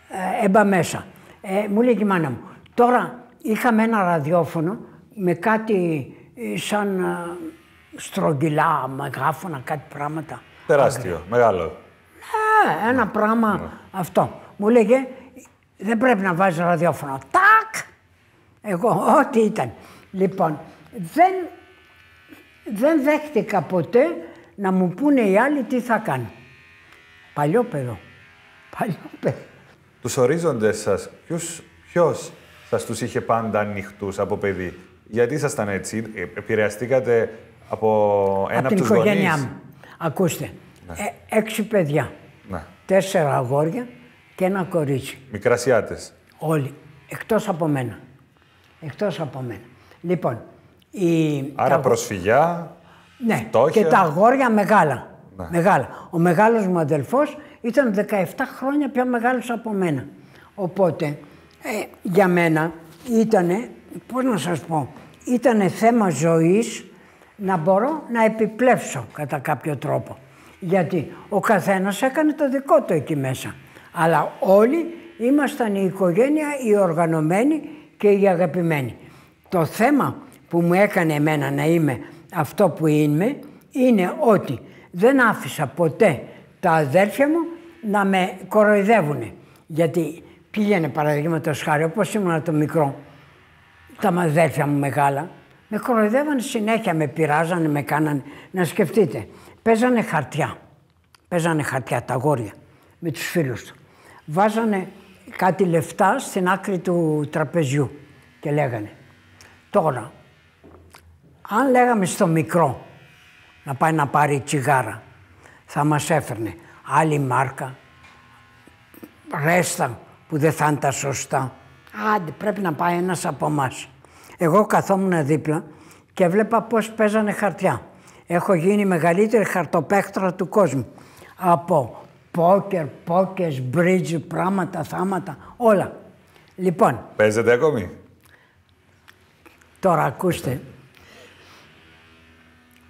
ε, έμπα μέσα, ε, μου λέει η μάνα μου, τώρα είχαμε ένα ραδιόφωνο με κάτι ε, σαν ε, στρογγυλά, μεγάφωνα, κάτι πράγματα. Τεράστιο, μεγάλο. Ε, ένα πράγμα ναι. αυτό. Μου λέγε, δεν πρέπει να βάζεις ραδιόφωνο. Τάκ! Εγώ, ό,τι ήταν. Λοιπόν, δεν, δεν δέχτηκα ποτέ να μου πούνε οι άλλοι τι θα κάνω. Παλιό παιδό. Παλιό παιδό. Τους ορίζοντες σας, ποιος, ποιος σας τους είχε πάντα ανοιχτούς από παιδί; Γιατί ήσασταν έτσι, ε, επηρεαστήκατε από ένα από, από την οικογένειά μου. Ακούστε, ναι. ε, έξι παιδιά, ναι. τέσσερα αγόρια και ένα κορίτσι. Μικρασιάτες. Όλοι, εκτός από μένα. Εκτός από μένα. Λοιπόν, η... Άρα τα... προσφυγιά, Ναι, φτώχεια. και τα αγόρια μεγάλα. Ναι. Μεγάλα. Ο μεγάλος μου αδελφός ήταν 17 χρόνια πιο μεγάλος από μένα. Οπότε, ε, για μένα ήτανε, πώς να σας πω, ήτανε θέμα ζωής να μπορώ να επιπλέψω κατά κάποιο τρόπο. Γιατί ο καθένας έκανε το δικό του εκεί μέσα. Αλλά όλοι ήμασταν η οικογένεια, οι οργανωμένοι και οι αγαπημένοι. Το θέμα που μου έκανε εμένα να είμαι αυτό που είμαι είναι ότι δεν άφησα ποτέ τα αδέρφια μου να με κοροϊδεύουν. Γιατί πήγαινε παραδείγματος χάρη, όπως ήμουν το μικρό, τα αδέρφια μου μεγάλα, με κοροϊδεύανε συνέχεια, με πειράζανε, με κάνανε. Να σκεφτείτε, παίζανε χαρτιά. Παίζανε χαρτιά τα γόρια με τους φίλους του. Βάζανε κάτι λεφτά στην άκρη του τραπεζιού και λέγανε τώρα, αν λέγαμε στο μικρό να πάει να πάρει τσιγάρα, θα μας έφερνε άλλη μάρκα, ρέστα που δεν θα είναι τα σωστά. Άντε, πρέπει να πάει ένας από εμάς. Εγώ καθόμουν δίπλα και βλέπα πώς παίζανε χαρτιά. Έχω γίνει η μεγαλύτερη χαρτοπαίχτρα του κόσμου. Από πόκερ, πόκες, μπρίτζ, πράγματα, θάματα, όλα. Λοιπόν. Παίζετε ακόμη; Τώρα ακούστε.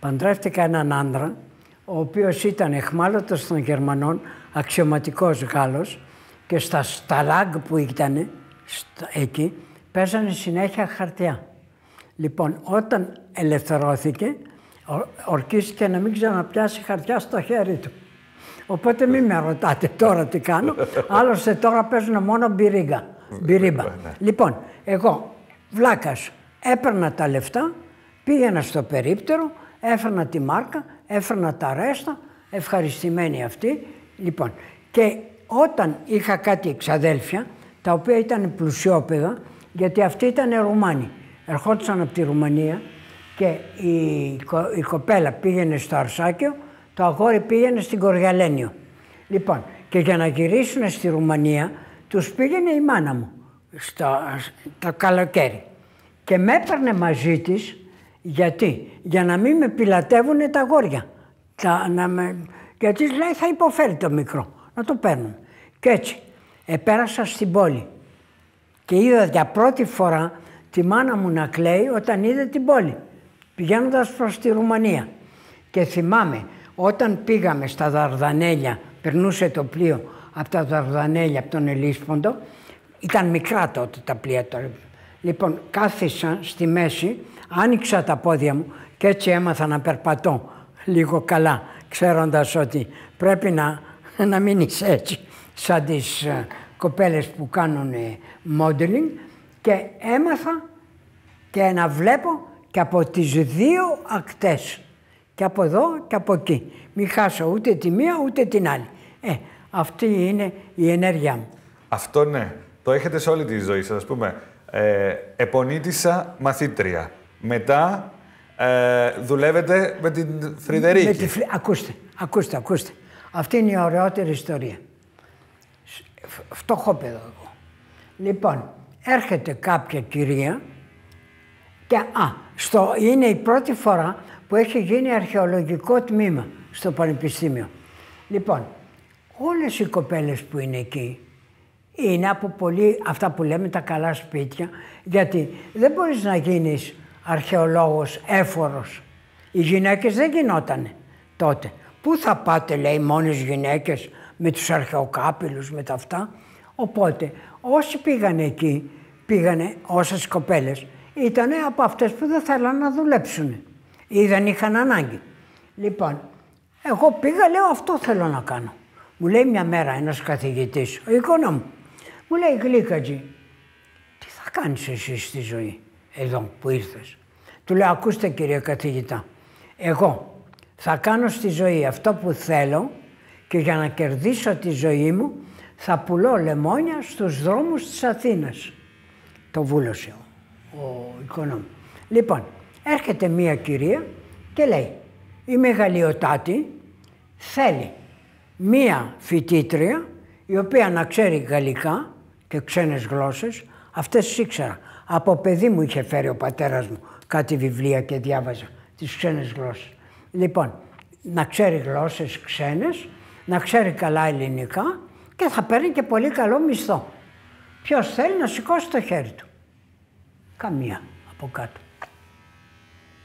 Παντρεύτηκα έναν άντρα, ο οποίος ήταν εχμάλωτος των Γερμανών, αξιωματικός Γάλλος και στα σταλάγκ που ήταν εκεί παίζανε συνέχεια χαρτιά. Λοιπόν, όταν ελευθερώθηκε, ορκίστηκε να μην ξαναπιάσει χαρτιά στο χέρι του. Οπότε μην με ρωτάτε τώρα τι κάνω. Άλλωστε τώρα παίζουν μόνο μπυρίγκα. Μπυρίμπα. Ναι. λοιπόν, εγώ βλάκας έπαιρνα τα λεφτά, πήγαινα στο περίπτερο, έφερνα τη μάρκα, έφερνα τα ρέστα, ευχαριστημένοι αυτοί. Λοιπόν, και όταν είχα κάτι εξαδέλφια, τα οποία ήταν πλουσιόπεδα, γιατί αυτοί ήταν Ρουμάνοι. Ερχόντουσαν από τη Ρουμανία και η, η κοπέλα πήγαινε στο Αρσάκιο, το αγόρι πήγαινε στην Κοριαλένιο. Λοιπόν, και για να γυρίσουν στη Ρουμανία, τους πήγαινε η μάνα μου στο, το καλοκαίρι. Και με έπαιρνε μαζί της, γιατί, για να μην με πιλατεύουν τα αγόρια. Τα, να με, γιατί λέει θα υποφέρει το μικρό, να το παίρνουν. Και έτσι, επέρασα στην πόλη και είδα για πρώτη φορά τη μάνα μου να κλαίει όταν είδε την πόλη, πηγαίνοντας προς τη Ρουμανία. Και θυμάμαι, όταν πήγαμε στα Δαρδανέλια, περνούσε το πλοίο από τα Δαρδανέλια, από τον Ελίσποντο, ήταν μικρά τότε τα πλοία τώρα. Λοιπόν, κάθισα στη μέση, άνοιξα τα πόδια μου και έτσι έμαθα να περπατώ λίγο καλά, ξέροντας ότι πρέπει να, να μην είσαι έτσι σαν τις ε, κοπέλες που κάνουν modeling και έμαθα και να βλέπω και από τις δύο ακτές. Και από εδώ και από εκεί. Μην χάσω ούτε τη μία ούτε την άλλη. Ε, αυτή είναι η ενέργειά μου. Αυτό ναι. Το έχετε σε όλη τη ζωή σας, ας πούμε. Ε, επονίτησα μαθήτρια. Μετά ε, δουλεύετε με την Φρυδερίκη. Με τη, ακούστε, ακούστε, ακούστε. Αυτή είναι η ωραιότερη ιστορία. Φτωχό παιδό εγώ. Λοιπόν, έρχεται κάποια κυρία Και α, στο, είναι η πρώτη φορά που έχει γίνει αρχαιολογικό τμήμα στο Πανεπιστήμιο. Λοιπόν, όλες οι κοπέλες που είναι εκεί είναι από πολύ αυτά που λέμε τα καλά σπίτια, γιατί δεν μπορείς να γίνεις αρχαιολόγος έφορος. Οι γυναίκες δεν γινότανε τότε. Πού θα πάτε λέει μόνες γυναίκες με τους αρχαιοκάπηλους, με τα αυτά. Οπότε όσοι πήγαν εκεί, πήγανε όσες κοπέλες, ήταν από αυτές που δεν θέλαν να δουλέψουν ή δεν είχαν ανάγκη. Λοιπόν, εγώ πήγα, λέω αυτό θέλω να κάνω. Μου λέει μια μέρα ένας καθηγητής, ο εικόνα μου, μου λέει Γλίκατζη, τι θα κάνεις εσύ στη ζωή εδώ που ήρθες; Του λέω ακούστε κύριε καθηγητά, εγώ θα κάνω στη ζωή αυτό που θέλω και για να κερδίσω τη ζωή μου θα πουλώ λεμόνια στους δρόμους της Αθήνας. Το βούλωσε ο, ο οικονόμου. Λοιπόν, έρχεται μία κυρία και λέει η μεγαλειοτάτη θέλει μία φοιτήτρια η οποία να ξέρει γαλλικά και ξένες γλώσσες, αυτές τις ήξερα. Από παιδί μου είχε φέρει ο πατέρας μου κάτι βιβλία και διάβαζα τις ξένες γλώσσες. Λοιπόν, να ξέρει γλώσσες ξένες, να ξέρει καλά ελληνικά και θα παίρνει και πολύ καλό μισθό. Ποιος θέλει να σηκώσει το χέρι του. Καμία από κάτω.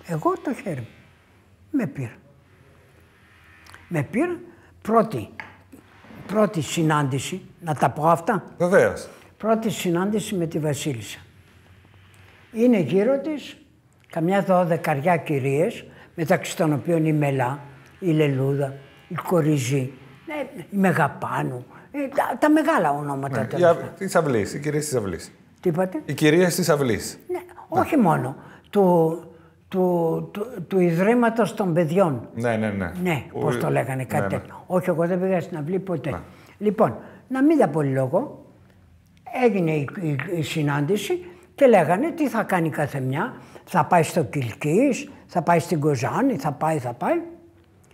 Εγώ το χέρι μου. Με πήρα. Με πήρα πρώτη, πρώτη συνάντηση, να τα πω αυτά. Βεβαίως. Πρώτη συνάντηση με τη Βασίλισσα. Είναι γύρω της καμιά δωδεκαριά κυρίες, μεταξύ των οποίων η Μελά, η Λελούδα, η Κοριζή, ε, η Μεγαπάνου, ε, τα, τα μεγάλα ονόματα. Ναι, τέλος η πάντων. τη αυλή, οι κυρίε τη αυλή. Τι είπατε; Οι κυρίε της αυλής. Ναι, όχι μόνο. Του, του, του, του Ιδρύματος των Παιδιών. Ναι, ναι, ναι. Ναι, Που- πώς το λέγανε, κάτι ναι, ναι. τέτοιο. Όχι, εγώ δεν πήγα στην αυλή ποτέ. Λοιπόν, να μην τα πολυλογώ, έγινε η, η- η συνάντηση και λέγανε τι θα κάνει κάθε μια. Θα πάει στο Κιλκής, θα πάει στην Κοζάνη, θα πάει, θα πάει.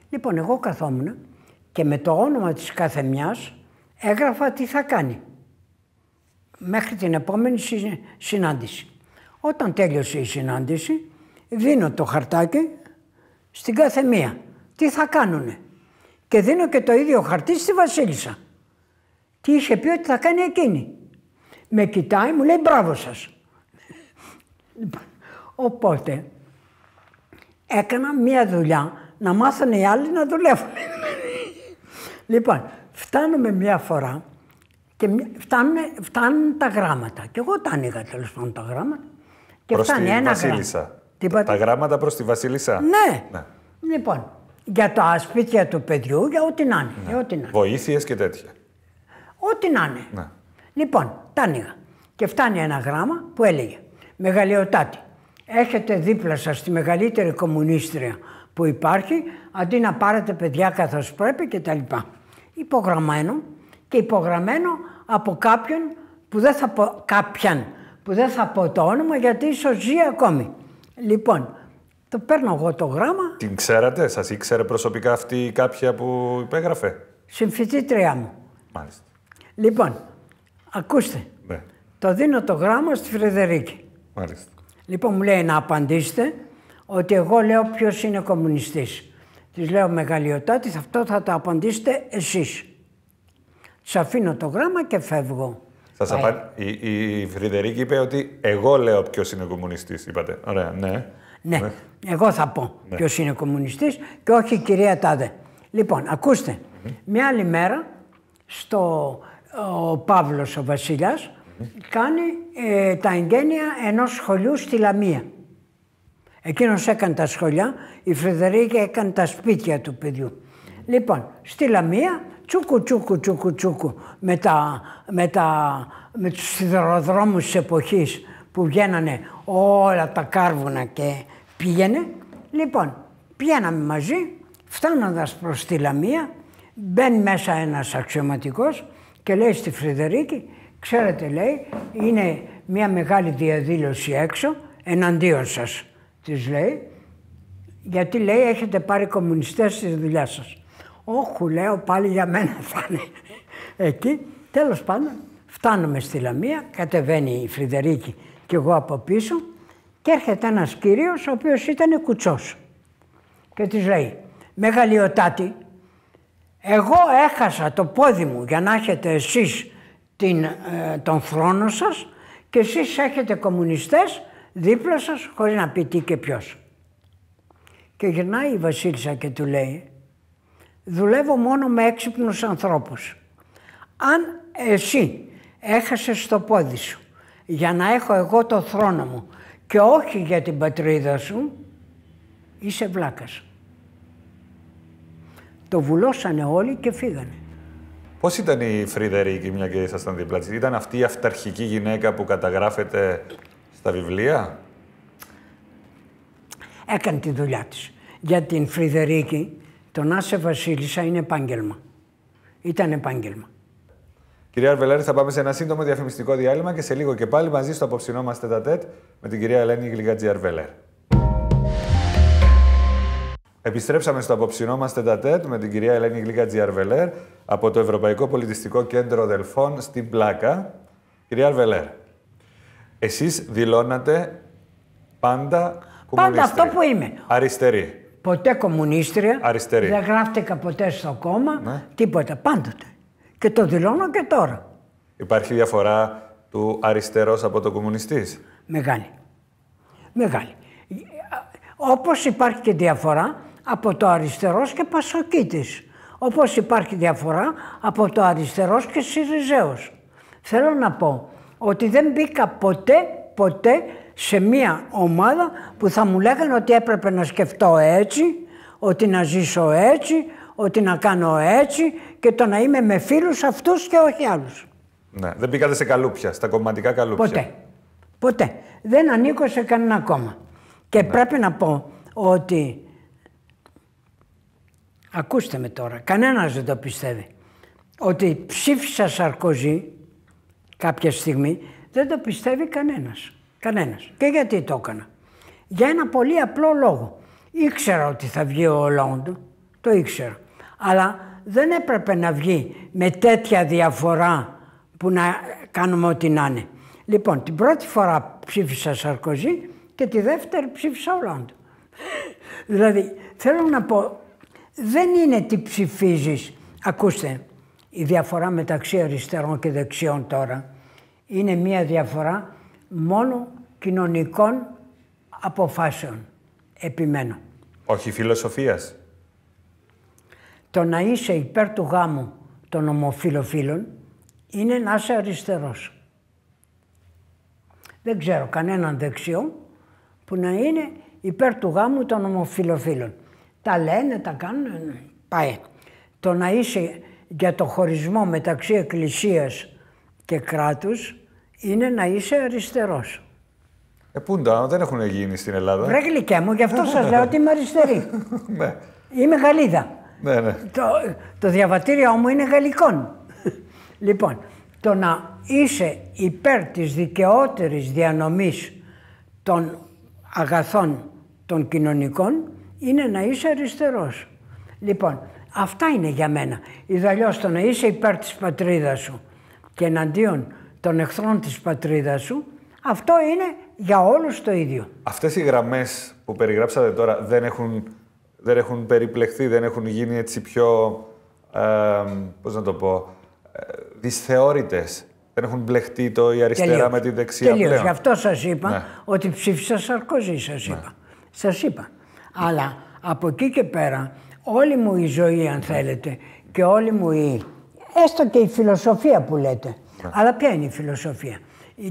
Λοιπόν, εγώ καθόμουν και με το όνομα της κάθε μιας έγραφα τι θα κάνει μέχρι την επόμενη συ- συνάντηση. Όταν τέλειωσε η συνάντηση, δίνω το χαρτάκι στην κάθε μία. Τι θα κάνουνε; Και δίνω και το ίδιο χαρτί στη Βασίλισσα. Τι είχε πει ότι θα κάνει εκείνη; Με κοιτάει, μου λέει μπράβο σας. Λοιπόν, Οπότε έκανα μία δουλειά να μάθουν οι άλλοι να δουλεύουν. λοιπόν, φτάνουμε μία φορά και μια- φτάνουνε, φτάνουν τα γράμματα. Και εγώ τα άνοιγα τέλος πάντων τα γράμματα. Και Προς φτάνει τη ένα Βασίλισσα. γράμμα. Τι είπατε; Τα γράμματα προς τη Βασίλισσα. Ναι. Ναι. Λοιπόν, για τα σπίτια του παιδιού, για ό,τι να είναι. Για ό,τι να είναι. Βοήθειες και τέτοια. Ό,τι να είναι. Ναι. Λοιπόν, τα άνοιγα. Και φτάνει ένα γράμμα που έλεγε Μεγαλειοτάτη, έχετε δίπλα σας τη μεγαλύτερη κομμουνίστρια που υπάρχει, αντί να πάρετε παιδιά καθώς πρέπει κτλ. Υπογραμμένο και υπογραμμένο από κάποιον που δεν θα πω, κάποιαν που δεν θα πω το όνομα γιατί ίσως ζει ακόμη. Λοιπόν, το παίρνω εγώ το γράμμα, Την ξέρατε, σας ήξερε προσωπικά αυτή η κάποια που υπέγραφε; συμφιτήτριά μου. Μάλιστα. Λοιπόν, ακούστε, Ναι. το δίνω το γράμμα στη Φρεδερίκη. Μάλιστα. Λοιπόν, μου λέει να απαντήσετε ότι εγώ λέω ποιος είναι κομμουνιστής. Της λέω μεγαλειοτάτης, αυτό θα το απαντήσετε εσείς. Της αφήνω το γράμμα και φεύγω. Σας απα... η, η Φρυδερίκη είπε ότι εγώ λέω ποιος είναι κομμουνιστής, είπατε. Ωραία, ναι. Ναι, εγώ θα πω ποιος είναι κομμουνιστής και όχι η κυρία Τάδε. Λοιπόν, ακούστε, μια άλλη μέρα στο ο Παύλος ο βασιλιας κάνει ε, τα εγγένεια ενός σχολείου στη Λαμία. Εκείνος έκανε τα σχολιά, η Φρυδερίκη έκανε τα σπίτια του παιδιού. Λοιπόν, στη Λαμία, τσούκου τσούκου τσούκου τσούκου, με, τα, με, τα, με τους σιδηροδρόμους της εποχής που βγαίνανε όλα τα κάρβουνα και πήγαινε. Λοιπόν, πηγαίναμε μαζί, φτάνοντας προς τη Λαμία, μπαίνει μέσα ένας αξιωματικός και λέει στη Φρυδερίκη, ξέρετε λέει, είναι μια μεγάλη διαδήλωση έξω εναντίον σας, της λέει, γιατί λέει έχετε πάρει κομμουνιστές στη δουλειά σας. Όχι, λέω πάλι για μένα θα είναι. Εκεί, τέλος πάντων, φτάνουμε στη Λαμία, κατεβαίνει η Φρυδερίκη και εγώ από πίσω Και έρχεται ένας κύριος ο οποίος ήταν κουτσός και της λέει «Μεγαλειοτάτη, εγώ έχασα το πόδι μου για να έχετε εσείς την, ε, τον θρόνο σας και εσείς έχετε κομμουνιστές δίπλα σας χωρίς να πει τι και ποιος». Και γυρνάει η Βασίλισσα και του λέει «Δουλεύω μόνο με έξυπνους ανθρώπους. Αν εσύ έχασες το πόδι σου για να έχω εγώ το θρόνο μου και όχι για την πατρίδα σου, είσαι βλάκας. Το βουλώσανε όλοι και φύγανε. Πώς ήταν η Φρυδερίκη, μια και ήσασταν δίπλα της; Ήταν αυτή η αυταρχική γυναίκα που καταγράφεται στα βιβλία; Έκανε τη δουλειά της. Για την Φρυδερίκη, το να είσαι βασίλισσα είναι επάγγελμα. Ήταν επάγγελμα. Κυρία Αρβελάρη, θα πάμε σε ένα σύντομο διαφημιστικό διάλειμμα και σε λίγο και πάλι μαζί στο απόψινό μας τετατέτ με την κυρία Ελένη Γλυκατζή Αρβελέρ. Επιστρέψαμε στο απόψινό μας τετατέτ με την κυρία Ελένη Γλυκατζή Αρβελέρ από το Ευρωπαϊκό Πολιτιστικό Κέντρο Δελφών στην Πλάκα. Κυρία Αρβελέρ, εσείς δηλώνατε πάντα Πάντα αυτό που είμαι. Αριστερή. Ποτέ κομμουνίστρια. Αριστερή. Δεν γράφτηκα ποτέ στο κόμμα. Ναι. Τίποτα. Πάντοτε. Και το δηλώνω και τώρα. Υπάρχει διαφορά του αριστερός από το κομμουνιστής; Μεγάλη. Μεγάλη. Όπως υπάρχει και διαφορά από το αριστερός και πασοκίτης. Όπως υπάρχει διαφορά από το αριστερός και συριζέος. Θέλω να πω ότι δεν μπήκα ποτέ, ποτέ σε μία ομάδα που θα μου λέγανε ότι έπρεπε να σκεφτώ έτσι, ότι να ζήσω έτσι, ότι να κάνω έτσι και το να είμαι με φίλους αυτούς και όχι άλλους. Ναι, δεν πήγατε σε καλούπια, στα κομματικά καλούπια. Ποτέ. Ποτέ. Δεν ανήκω σε κανένα κόμμα. Και ναι. πρέπει να πω ότι, ακούστε με τώρα, κανένας δεν το πιστεύει, ότι ψήφισα Σαρκοζή κάποια στιγμή, δεν το πιστεύει κανένας. Κανένας. Και γιατί το έκανα. Για ένα πολύ απλό λόγο. Ήξερα ότι θα βγει ο Ολόντ, το ήξερα. Αλλά δεν έπρεπε να βγει με τέτοια διαφορά που να κάνουμε ό,τι να είναι. Λοιπόν, την πρώτη φορά ψήφισα Σαρκοζή και τη δεύτερη ψήφισα Ολόντ. δηλαδή, θέλω να πω, δεν είναι τι ψηφίζεις. Ακούστε, η διαφορά μεταξύ αριστερών και δεξιών τώρα είναι μία διαφορά μόνο κοινωνικών αποφάσεων. Επιμένω. Όχι φιλοσοφίας. Το να είσαι υπέρ του γάμου των ομοφιλοφίλων είναι να είσαι αριστερός. Δεν ξέρω κανέναν δεξιό που να είναι υπέρ του γάμου των ομοφιλοφίλων. Τα λένε, τα κάνουν, πάει. Το να είσαι για το χωρισμό μεταξύ εκκλησίας και κράτους είναι να είσαι αριστερός. Ε, πούντα, δεν έχουν γίνει στην Ελλάδα. Βρε γλυκέ μου, γι' αυτό σας λέω ότι είμαι αριστερή. ναι. Είμαι Γαλλίδα. Ναι, ναι. Το, το διαβατήριό μου είναι γαλλικών. λοιπόν, το να είσαι υπέρ της δικαιότερης διανομής των αγαθών των κοινωνικών είναι να είσαι αριστερός. Λοιπόν, αυτά είναι για μένα. Ιδαλλιώς το να είσαι υπέρ της πατρίδας σου και εναντίον των εχθρών της πατρίδας σου, αυτό είναι για όλους το ίδιο. Αυτές οι γραμμές που περιγράψατε τώρα δεν έχουν, δεν έχουν περιπλεχθεί, δεν έχουν γίνει έτσι πιο, ε, πώς να το πω, ε, δυσθεώρητες. Δεν έχουν μπλεχτεί το η αριστερά με τη δεξιά Τελείως. πλέον. Γι' αυτό σας είπα ναι. ότι ψήφισα Σαρκοζή, σας ναι. είπα. Σας είπα. Αλλά από εκεί και πέρα, όλη μου η ζωή, αν θέλετε, και όλη μου η... έστω και η φιλοσοφία που λέτε, ναι. Αλλά ποια είναι η φιλοσοφία;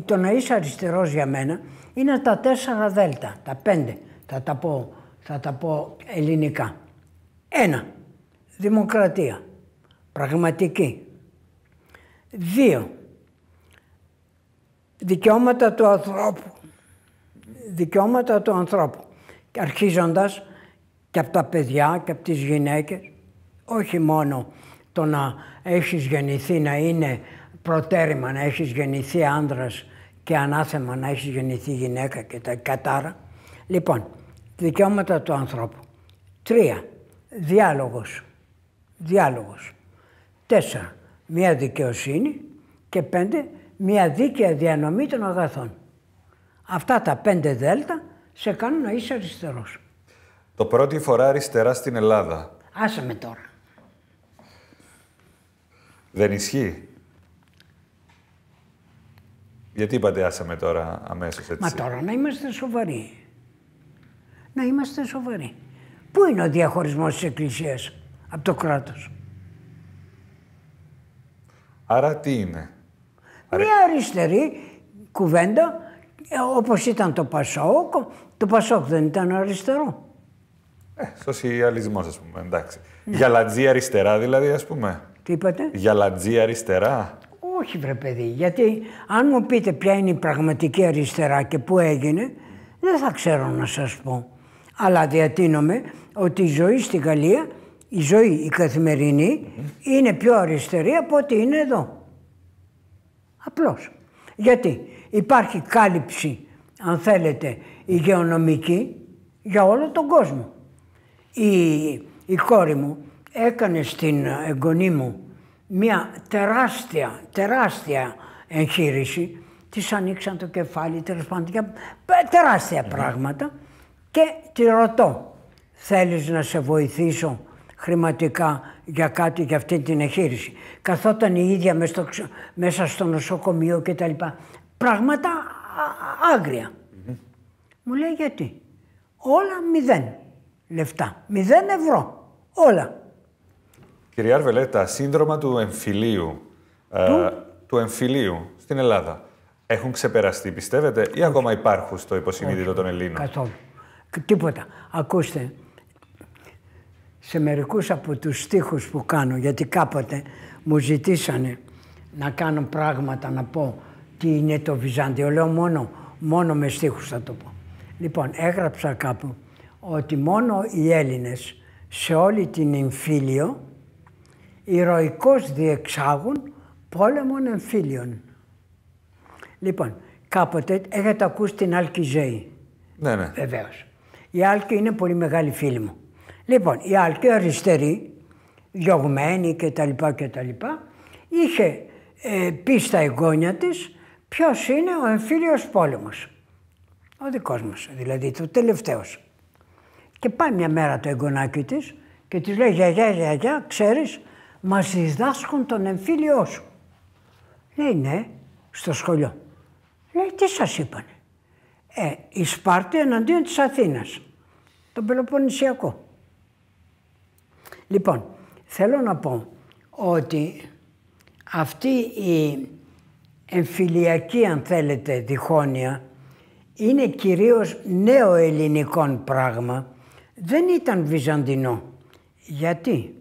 Το να είσαι αριστερός για μένα είναι τα τέσσερα δέλτα, τα πέντε. Θα τα πω, θα τα πω ελληνικά. Ένα, δημοκρατία. Πραγματική. Δύο, δικαιώματα του ανθρώπου. Δικαιώματα του ανθρώπου. Αρχίζοντας και από τα παιδιά και από τις γυναίκες. Όχι μόνο το να έχεις γεννηθεί να είναι προτέρημα να έχεις γεννηθεί άνδρας και ανάθεμα να έχεις γεννηθεί γυναίκα και τα κατάρα. Λοιπόν, δικαιώματα του ανθρώπου. Τρία, διάλογος. Διάλογος. Τέσσερα, μία δικαιοσύνη και πέντε, μία δίκαια διανομή των αγαθών. Αυτά τα πέντε δέλτα σε κάνουν να είσαι αριστερός. Το πρώτη φορά αριστερά στην Ελλάδα. Άσε με τώρα. Δεν ισχύει. Γιατί είπατε άσε με τώρα αμέσως έτσι; Μα τώρα να είμαστε σοβαροί. Να είμαστε σοβαροί. Πού είναι ο διαχωρισμός της Εκκλησίας από το κράτος; Άρα τι είναι; Μια αριστερή κουβέντα, ε, όπως ήταν το Πασόκ. Το Πασόκ δεν ήταν αριστερό. Ε, σοσιαλισμός ας πούμε, εντάξει. Γιαλατζή αριστερά δηλαδή ας πούμε. Τι είπατε; Γιαλατζή αριστερά. Όχι βρε παιδί, γιατί αν μου πείτε ποια είναι η πραγματική αριστερά και πού έγινε, δεν θα ξέρω να σας πω. Αλλά διατείνομαι ότι η ζωή στη Γαλλία, η ζωή η καθημερινή, είναι πιο αριστερή από ό,τι είναι εδώ. Απλώς. Γιατί υπάρχει κάλυψη, αν θέλετε, υγειονομική για όλο τον κόσμο. Η, η κόρη μου έκανε στην εγγονή μου μια τεράστια, τεράστια εγχείρηση. Της ανοίξαν το κεφάλι, τέλος πάντων, για τεράστια πράγματα. Και τη ρωτώ, θέλεις να σε βοηθήσω χρηματικά για κάτι για αυτή την εγχείρηση; Καθόταν η ίδια μέσα στο, ξ- μέσα στο νοσοκομείο και τα λοιπά. Πράγματα α- άγρια. Μου λέει γιατί; Όλα μηδέν λεφτά. Μηδέν ευρώ. Όλα. Κυρία Άρβελε, τα σύνδρομα του εμφυλίου, ε, του εμφυλίου στην Ελλάδα έχουν ξεπεραστεί, πιστεύετε, ή ακόμα υπάρχουν στο υποσυνείδητο των Ελλήνων; Καθόλου. Κ- Τίποτα. Ακούστε, σε μερικούς από τους στίχους που κάνω, γιατί κάποτε μου ζητήσανε να κάνω πράγματα, να πω τι είναι το Βυζάντιο. Λέω μόνο, μόνο με στίχους θα το πω. Λοιπόν, έγραψα κάπου ότι μόνο οι Έλληνες σε όλη την εμφύλιο ηρωικώς διεξάγουν πόλεμων εμφύλιων. Λοιπόν, κάποτε έχετε ακούσει την Αλκιζέη. Ναι, ναι. Βεβαίως. Η Άλκη είναι πολύ μεγάλη φίλη μου. Λοιπόν, η Άλκη αριστερή, διωγμένη κτλ. κτλ είχε ε, πει στα εγγόνια της ποιος είναι ο εμφύλιος πόλεμος. Ο δικός μας, δηλαδή, το τελευταίος. Και πάει μια μέρα το εγγονάκι της και της λέει «Γιαγιά, γιαγιά, ξέρεις, μας διδάσκουν τον εμφύλιό σου». Λέει «Ναι, στο σχολείο». Λέει «Τι σας είπανε». Ε, η Σπάρτη εναντίον της Αθήνας, τον Πελοποννησιακό. Λοιπόν, θέλω να πω ότι αυτή η εμφυλιακή, αν θέλετε, διχόνοια είναι κυρίως νέο ελληνικών πράγμα. Δεν ήταν βυζαντινό. Γιατί;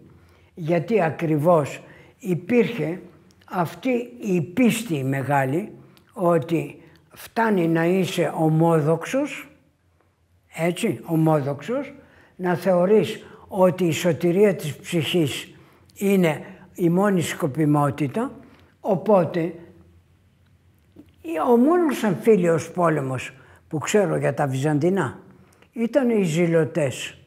Γιατί ακριβώς υπήρχε αυτή η πίστη μεγάλη ότι φτάνει να είσαι ομόδοξος, έτσι, ομόδοξος, να θεωρείς ότι η σωτηρία της ψυχής είναι η μόνη σκοπιμότητα, οπότε ο μόνος εμφύλιος πόλεμος που ξέρω για τα Βυζαντινά ήταν οι ζηλωτές.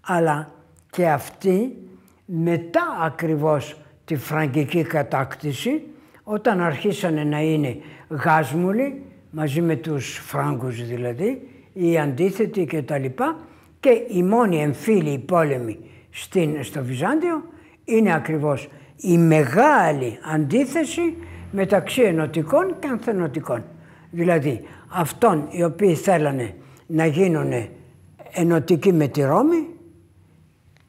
Αλλά και αυτοί μετά ακριβώς τη φραγκική κατάκτηση, όταν αρχίσανε να είναι γάσμουλοι, μαζί με τους Φράγκους δηλαδή, οι αντίθετοι και τα λοιπά, και οι μόνοι εμφύλοι πόλεμοι στην, στο Βυζάντιο είναι ακριβώς η μεγάλη αντίθεση μεταξύ ενωτικών και ανθενωτικών. Δηλαδή αυτών οι οποίοι θέλανε να γίνουν ενωτικοί με τη Ρώμη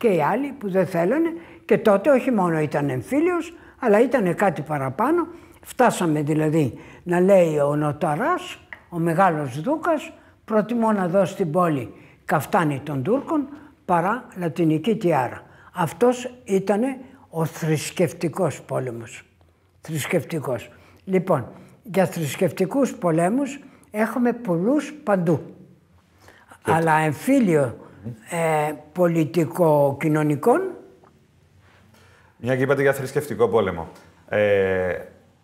και οι άλλοι που δεν θέλανε και τότε όχι μόνο ήταν εμφύλιος αλλά ήταν κάτι παραπάνω. Φτάσαμε δηλαδή να λέει ο Νοταράς, ο μεγάλος Δούκας, προτιμώ να δω στην πόλη καφτάνι των Τούρκων παρά λατινική τιάρα. Αυτός ήταν ο θρησκευτικός πόλεμος. Θρησκευτικός. Λοιπόν, για θρησκευτικούς πολέμους έχουμε πολλούς παντού. Αλλά εμφύλιο ε, πολιτικο-κοινωνικών Μια και είπατε για θρησκευτικό πόλεμο. Ε,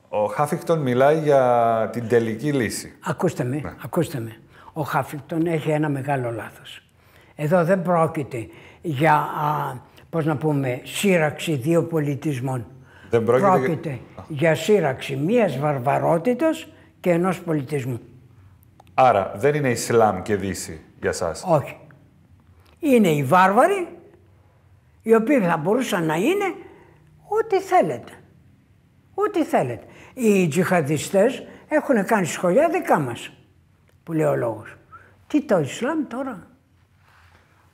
ο Χάφικτον μιλάει για την τελική λύση. Ακούστε με, ακούστε με. Ο Χάφικτον έχει ένα μεγάλο λάθος. Εδώ δεν πρόκειται για, α, πώς να πούμε, σύραξη δύο πολιτισμών. Δεν πρόκειται για- πρόκειται για σύραξη μίας βαρβαρότητας και ενός πολιτισμού. Άρα δεν είναι Ισλάμ και Δύση για σας; Όχι. Είναι οι βάρβαροι, οι οποίοι θα μπορούσαν να είναι ό,τι θέλετε. Ό,τι θέλετε. Οι τζιχαδιστές έχουν κάνει σχολιά δικά μας, που λέει ο λόγος. Τι το Ισλάμ τώρα;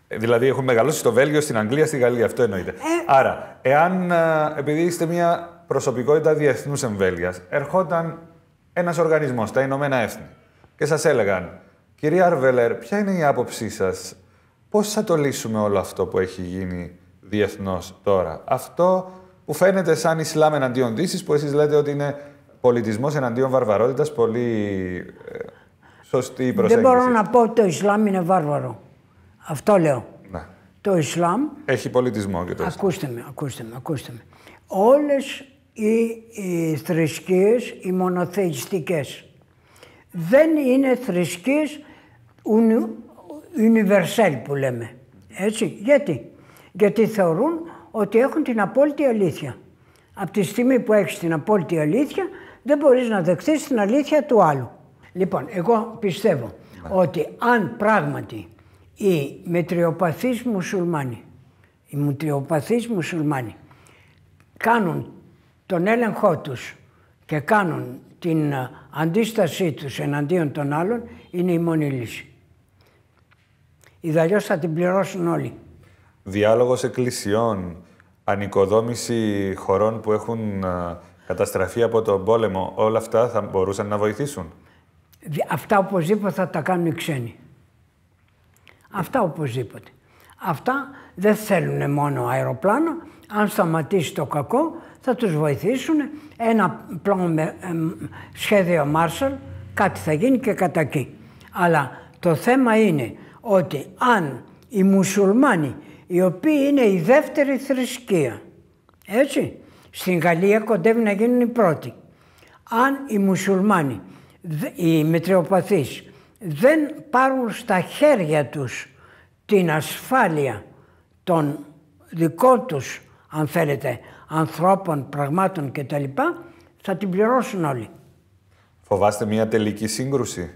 Ε, Δηλαδή έχουν μεγαλώσει στο Βέλγιο, στην Αγγλία, στη Γαλλία. Αυτό εννοείται. Άρα, εάν, α, επειδή είστε μια προσωπικότητα διεθνούς εμβέλειας, ερχόταν ένας οργανισμός, τα Ηνωμένα Έθνη, και σας έλεγαν, κυρία Αρβελέρ, ποια είναι η άποψή σας, πώς θα το λύσουμε όλο αυτό που έχει γίνει διεθνώς τώρα; Αυτό που φαίνεται σαν Ισλάμ εναντίον Δύσης, που εσείς λέτε ότι είναι πολιτισμός εναντίον βαρβαρότητας, πολύ ε, σωστή η προσέγγιση. Δεν μπορώ να πω ότι το Ισλάμ είναι βάρβαρο. Αυτό λέω. Ναι. Το Ισλάμ, Έχει πολιτισμό και το Ισλάμ. ακούστε με, ακούστε με, ακούστε με. Όλες οι, οι θρησκείες, οι μονοθεϊστικές, δεν είναι θρησκείες uni, universal που λέμε. Έτσι, γιατί; Γιατί θεωρούν ότι έχουν την απόλυτη αλήθεια. Από τη στιγμή που έχεις την απόλυτη αλήθεια, δεν μπορείς να δεχτείς την αλήθεια του άλλου. Λοιπόν, εγώ πιστεύω ότι αν πράγματι οι μετριοπαθείς μουσουλμάνοι, οι μετριοπαθείς μουσουλμάνοι κάνουν τον έλεγχό τους και κάνουν την ε, αντίστασή τους εναντίον των άλλων, είναι η μόνη λύση. Ιδαλλιώς θα την πληρώσουν όλοι. Διάλογος εκκλησιών, ανοικοδόμηση χωρών που έχουν α, καταστραφεί από τον πόλεμο, όλα αυτά θα μπορούσαν να βοηθήσουν. Δι- Αυτά οπωσδήποτε θα τα κάνουν οι ξένοι. Αυτά οπωσδήποτε. Αυτά δεν θέλουν μόνο αεροπλάνο. Αν σταματήσει το κακό θα τους βοηθήσουν. Ένα πλάνο με εμ, σχέδιο Marshall, κάτι θα γίνει και κατά εκεί. Αλλά το θέμα είναι ότι αν οι μουσουλμάνοι, οι οποίοι είναι η δεύτερη θρησκεία, έτσι, στην Γαλλία κοντεύει να γίνουν οι πρώτοι. Αν οι μουσουλμάνοι, δε- οι μετριοπαθείς, δεν πάρουν στα χέρια τους την ασφάλεια των δικών τους, αν θέλετε, ανθρώπων, πραγμάτων κτλ, θα την πληρώσουν όλοι. Φοβάστε μια τελική σύγκρουση;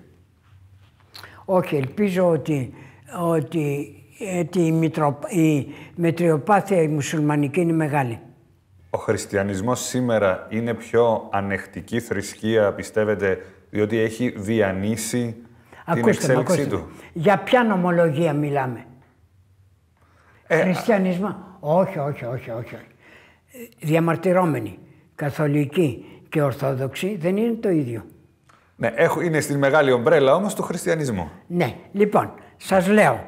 Όχι, ελπίζω ότι, ότι, ότι η, μητρο, η μετριοπάθεια η μουσουλμανική είναι μεγάλη. Ο χριστιανισμός σήμερα είναι πιο ανεκτική θρησκεία, πιστεύετε, διότι έχει διανύσει την Ακούστε με, εξέλιξή ακούστε με. του. Για ποια νομολογία μιλάμε; Ε, Χριστιανισμό; Όχι, όχι, όχι, όχι. όχι. Ε, Διαμαρτυρόμενοι, καθολικοί και ορθόδοξοι δεν είναι το ίδιο. Ναι, έχω- είναι στην μεγάλη ομπρέλα όμως του χριστιανισμού. Ναι, λοιπόν, σας λέω,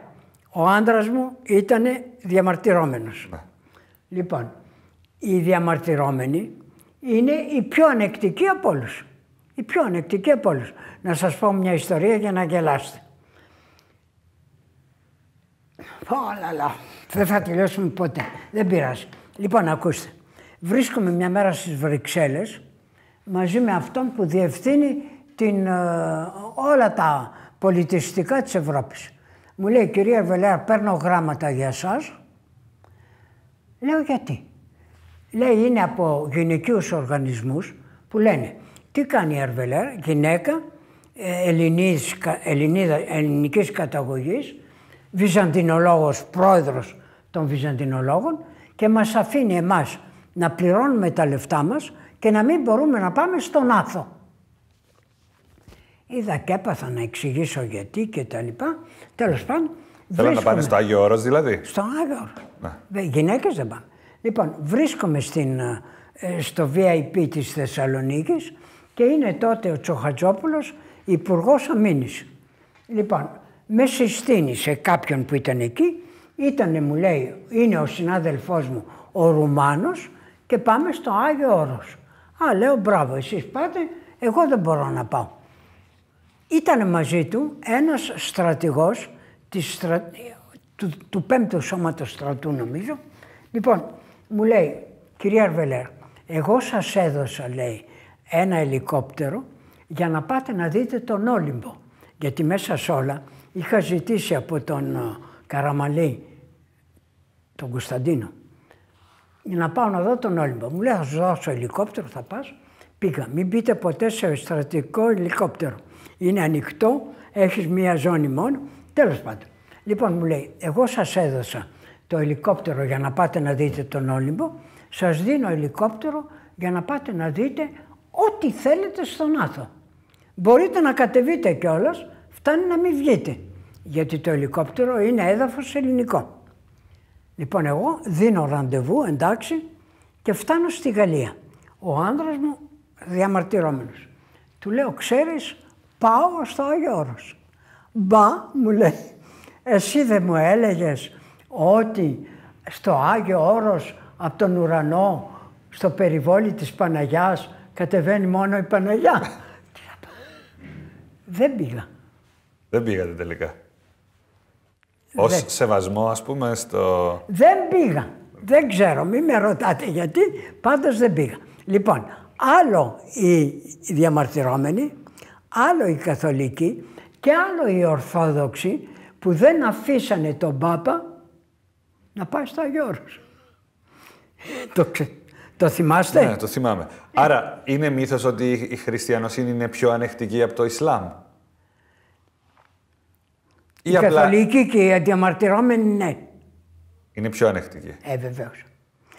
ο άντρας μου ήταν διαμαρτυρόμενος. Ναι. Λοιπόν, οι διαμαρτυρόμενοι είναι οι πιο ανεκτικοί από όλους. Οι πιο ανεκτικοί από όλους. Να σας πω μια ιστορία για να γελάσετε. Όλαλα, δεν θα τελειώσουμε ποτέ. Δεν πειράζει. Λοιπόν, ακούστε. Βρίσκομαι μια μέρα στις Βρυξέλλες μαζί με αυτόν που διευθύνει την, ε, όλα τα πολιτιστικά της Ευρώπης. Μου λέει, κυρία Βελέα, παίρνω γράμματα για σας. Λέω, γιατί; Λέει, είναι από γυναικείους οργανισμούς που λένε, τι κάνει η Αρβελέρ, γυναίκα, ε, Ελληνής, κα- Ελληνίδα, ελληνικής καταγωγής, βυζαντινολόγος, πρόεδρος των βυζαντινολόγων και μας αφήνει εμάς να πληρώνουμε τα λεφτά μας και να μην μπορούμε να πάμε στον Άθο. Είδα και έπαθα να εξηγήσω γιατί και τα λοιπά. Τέλος πάντων, Θέλω να πάνε βρίσκομαι- στο Άγιο Όρος δηλαδή. στον Άγιο. Ναι. Ναι. Γυναίκες δεν πάνε. Λοιπόν, βρίσκομαι στην, ε, στο VIP της Θεσσαλονίκης και είναι τότε ο Τσοχατζόπουλος υπουργός Αμήνης. Λοιπόν, με συστήνει σε κάποιον που ήταν εκεί, ήτανε μου λέει, είναι ο συνάδελφός μου ο Ρουμάνος και πάμε στο Άγιο Όρος. Α, λέω μπράβο, εσείς πάτε, εγώ δεν μπορώ να πάω. Ήταν μαζί του ένας στρατηγός της στρα... του, του πέμπτου σώματος στρατού νομίζω. Λοιπόν, μου λέει, κυρία Αρβελέρ, εγώ σας έδωσα, λέει, ένα ελικόπτερο για να πάτε να δείτε τον Όλυμπο. Γιατί μέσα σε όλα είχα ζητήσει από τον ε, Καραμαλή, τον Κωνσταντίνο, για να πάω να δω τον Όλυμπο. Μου λέει, θα σου δώσω ελικόπτερο, θα πας. Πήγα. Μην μπείτε ποτέ σε στρατηγικό ελικόπτερο. Είναι ανοιχτό, έχεις μία ζώνη μόνο. Τέλος πάντων. Λοιπόν μου λέει, εγώ σας έδωσα το ελικόπτερο για να πάτε να δείτε τον Όλυμπο, σας δίνω ελικόπτερο για να πάτε να δείτε ό,τι θέλετε στον Άθο. Μπορείτε να κατεβείτε κιόλας, φτάνει να μην βγείτε, γιατί το ελικόπτερο είναι έδαφος ελληνικό. Λοιπόν, εγώ δίνω ραντεβού, εντάξει, και φτάνω στη Γαλλία. Ο άνδρας μου διαμαρτυρόμενος. Του λέω, ξέρεις, πάω στο Άγιο Όρος. Μπα, μου λέει, εσύ δεν μου έλεγες ότι στο Άγιο Όρος από τον ουρανό, στο περιβόλι της Παναγιάς, κατεβαίνει μόνο η Παναγιά; δεν πήγα. Δεν πήγατε τελικά. Ως σεβασμό, ας πούμε, στο... Δεν πήγα. Δεν ξέρω, μην με ρωτάτε γιατί, πάντως δεν πήγα. Λοιπόν, άλλο οι διαμαρτυρόμενοι, άλλο οι καθολικοί και άλλο οι ορθόδοξοι που δεν αφήσανε τον Πάπα να πάει στο Αγιο το, το θυμάστε; Ναι, το θυμάμαι. Άρα είναι μύθος ότι η χριστιανοσύνη είναι πιο ανεκτική από το Ισλάμ; Η απλά... καθολική και οι διαμαρτυρόμενοι ναι. Είναι πιο ανεκτική. Ε, βεβαίως.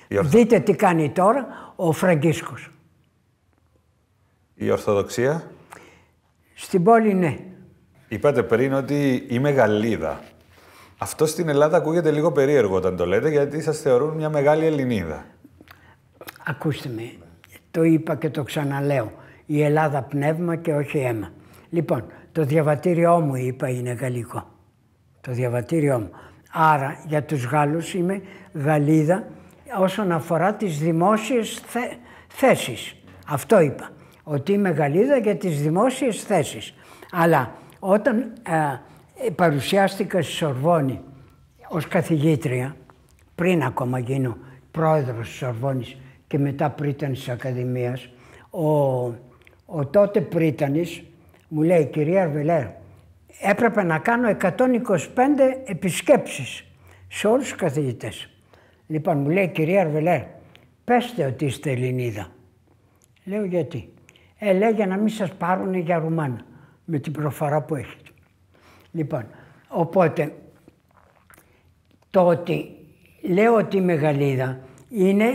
Δείτε τι κάνει τώρα ο Φραγκίσκος. Η Ορθοδοξία; Στην πόλη ναι. Είπατε πριν ότι είμαι Γαλλίδα. Αυτό στην Ελλάδα ακούγεται λίγο περίεργο όταν το λέτε, γιατί σας θεωρούν μια μεγάλη Ελληνίδα. Ακούστε με, το είπα και το ξαναλέω. Η Ελλάδα πνεύμα και όχι αίμα. Λοιπόν, το διαβατήριό μου είπα είναι γαλλικό. Το διαβατήριό μου. Άρα για τους Γάλλους είμαι Γαλλίδα όσον αφορά τις δημόσιες θε... θέσεις. Αυτό είπα. Ότι είμαι Γαλλίδα για τις δημόσιες θέσεις. Αλλά όταν ε, παρουσιάστηκα στη Σορβόνη ως καθηγήτρια, πριν ακόμα γίνω πρόεδρος της Σορβόνης και μετά πρίτανης της Ακαδημίας, ο, ο τότε πρίτανης μου λέει «Κυρία Αρβελέρ, έπρεπε να κάνω 125 επισκέψεις σε όλους τους καθηγητές. Λοιπόν, μου λέει κυρία Αρβελέρ, πέστε ότι είστε Ελληνίδα. Λέω γιατί. Ε, λέει για να μην σας πάρουν για Ρουμάνα με την προφορά που έχετε. Λοιπόν, οπότε το ότι λέω ότι η Μεγαλίδα είναι ε,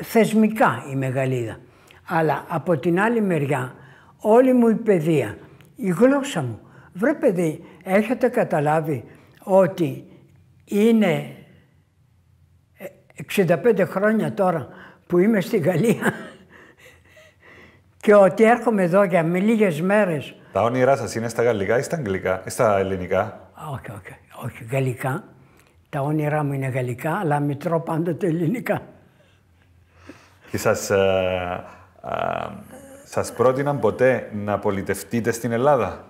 ε, θεσμικά η Μεγαλίδα. Αλλά από την άλλη μεριά όλη μου η παιδεία, η γλώσσα μου. Βρε παιδί, έχετε καταλάβει ότι είναι 65 ε, χρόνια τώρα που είμαι στη Γαλλία; Και ότι έρχομαι εδώ για με λίγες μέρες τα όνειρά σας είναι στα γαλλικά ή στα αγγλικά ή στα ελληνικά; Όχι, όχι, όχι, γαλλικά. Τα όνειρά μου είναι γαλλικά, αλλά μητρώ πάντοτε ελληνικά. Και σας, ε, ε, σας πρότειναν ποτέ να πολιτευτείτε στην Ελλάδα;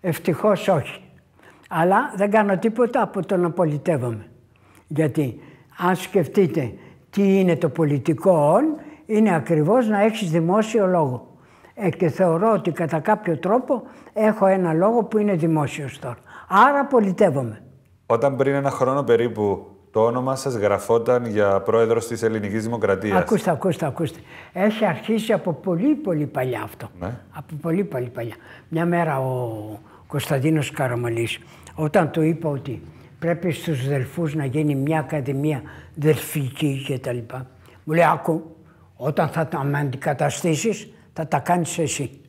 Ευτυχώς όχι. Αλλά δεν κάνω τίποτα από το να πολιτεύομαι. Γιατί αν σκεφτείτε τι είναι το πολιτικό όν, είναι ακριβώς να έχεις δημόσιο λόγο. Ε, και θεωρώ ότι κατά κάποιο τρόπο έχω ένα λόγο που είναι δημόσιος τώρα. Άρα πολιτεύομαι. Όταν πριν ένα χρόνο περίπου το όνομα σας γραφόταν για πρόεδρος της Ελληνικής Δημοκρατίας. Ακούστε, ακούστε, ακούστε. Έχει αρχίσει από πολύ πολύ παλιά αυτό. Ναι. Από πολύ πολύ παλιά. Μια μέρα ο Κωνσταντίνος Καραμαλής, όταν του είπα ότι πρέπει στους δελφούς να γίνει μια ακαδημία δελφική κτλ. Μου λέει, άκου, όταν θα τα αντικαταστήσεις, θα τα κάνεις εσύ.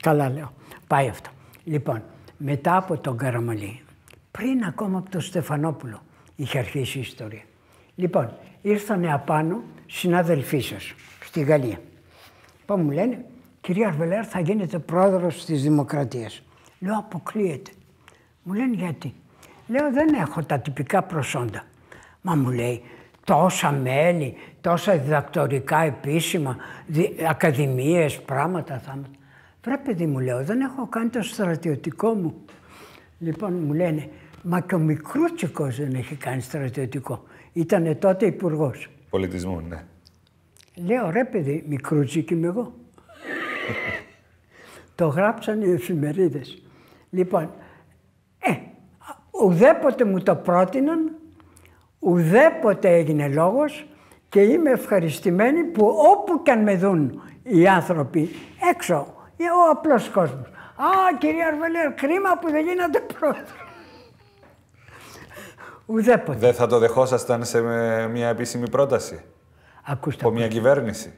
Καλά λέω. Πάει αυτό. Λοιπόν, μετά από τον Καραμαλή, πριν ακόμα από τον Στεφανόπουλο, είχε αρχίσει η ιστορία. Λοιπόν, ήρθανε απάνω συνάδελφοί σας στη Γαλλία. Λοιπόν, μου λένε, κυρία Αρβελέρ, θα γίνετε πρόεδρος της Δημοκρατίας. Λέω, αποκλείεται. Μου λένε γιατί. Λέω, δεν έχω τα τυπικά προσόντα. Μα μου λέει, τόσα μέλη, τόσα διδακτορικά επίσημα, δι, ακαδημίες, πράγματα. Θα... Βρε παιδί μου λέω, δεν έχω κάνει το στρατιωτικό μου. Λοιπόν μου λένε, μα και ο Μικρούτσικος δεν έχει κάνει στρατιωτικό. Ήτανε τότε υπουργός. Πολιτισμού, ναι. Λέω, ρε παιδί, Μικρούτσικη είμαι εγώ. το γράψαν οι εφημερίδες. Λοιπόν, ε, ουδέποτε μου το πρότειναν, ουδέποτε έγινε λόγος και είμαι ευχαριστημένη που όπου και αν με δουν οι άνθρωποι έξω, ο απλός κόσμος, Α, κυρία Αρβελέρ, κρίμα που δεν γίνατε πρόεδρος. Ουδέποτε. Δεν θα το δεχόσασταν σε μια επίσημη πρόταση Ακούστε, από μια κυβέρνηση.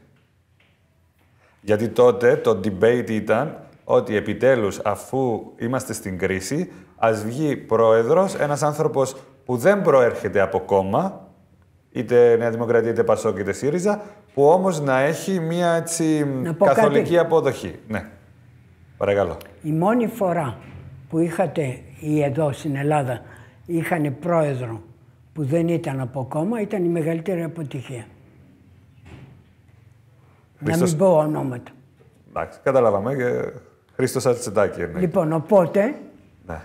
Γιατί τότε το debate ήταν ότι επιτέλους αφού είμαστε στην κρίση, ας βγει πρόεδρος, ένας άνθρωπος που δεν προέρχεται από κόμμα, είτε Νέα Δημοκρατία, είτε Πασόκ, είτε ΣΥΡΙΖΑ, που όμως να έχει μια έτσι Να πω καθολική κάτι. αποδοχή. Ναι. Παρακαλώ. η μόνη φορά που είχατε ή εδώ στην Ελλάδα είχαν πρόεδρο που δεν ήταν από κόμμα ήταν η μεγαλύτερη αποτυχία. Να Χρήστος- μην πω ονόματα. Εντάξει, καταλάβαμε και Χρήστος Ατσετάκη εννοείται. Λοιπόν, οπότε Ναι.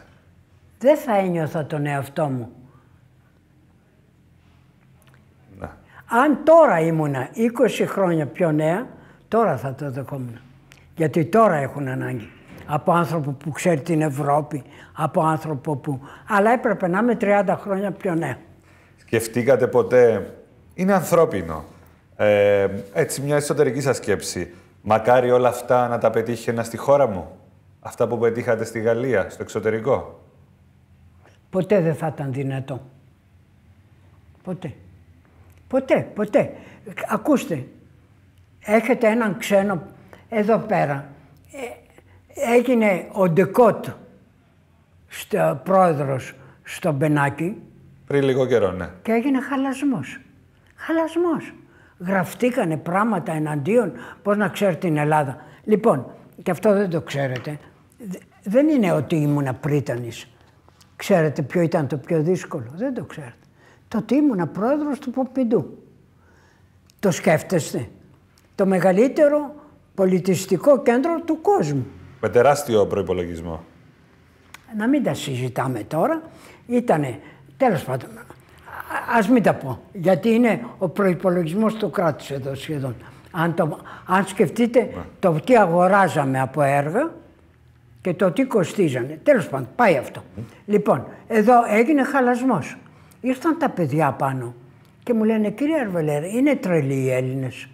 δεν θα ένιωθα τον εαυτό μου. Αν τώρα ήμουνα 20 χρόνια πιο νέα, τώρα θα το δεχόμουν. Γιατί τώρα έχουν ανάγκη. Από άνθρωπο που ξέρει την Ευρώπη, από άνθρωπο που... Αλλά έπρεπε να είμαι 30 χρόνια πιο νέα. Σκεφτήκατε ποτέ, είναι ανθρώπινο, ε, έτσι μια εσωτερική σας σκέψη, μακάρι όλα αυτά να τα πετύχαινα στη χώρα μου, αυτά που πετύχατε στη Γαλλία, στο εξωτερικό; Ποτέ δεν θα ήταν δυνατό. Ποτέ. Ποτέ, ποτέ. Ακούστε, έχετε έναν ξένο εδώ πέρα. Ε, έγινε ο Ντεκότ στο, πρόεδρος στο Μπενάκι Πριν λίγο καιρό, ναι. και έγινε χαλασμός. Χαλασμός. Γραφτήκανε πράγματα εναντίον, πώς να ξέρει την Ελλάδα. Λοιπόν, και αυτό δεν το ξέρετε. Δε- Δεν είναι ότι ήμουνα πρίτανης. Ξέρετε ποιο ήταν το πιο δύσκολο. Δεν το ξέρετε. Το ότι ήμουνα πρόεδρος του Ποπιντού. Το σκέφτεστε. Το μεγαλύτερο πολιτιστικό κέντρο του κόσμου. Με τεράστιο προϋπολογισμό. Να μην τα συζητάμε τώρα. Ήτανε, τέλος πάντων, α- ας μην τα πω, γιατί είναι ο προϋπολογισμός του κράτους εδώ σχεδόν. Αν, το, αν σκεφτείτε το τι αγοράζαμε από έργα και το τι κοστίζανε. Τέλος πάντων, πάει αυτό. Λοιπόν, εδώ έγινε χαλασμός. Ήρθαν τα παιδιά πάνω και μου λένε, κύριε Αρβελέρ, είναι τρελοί οι Έλληνες.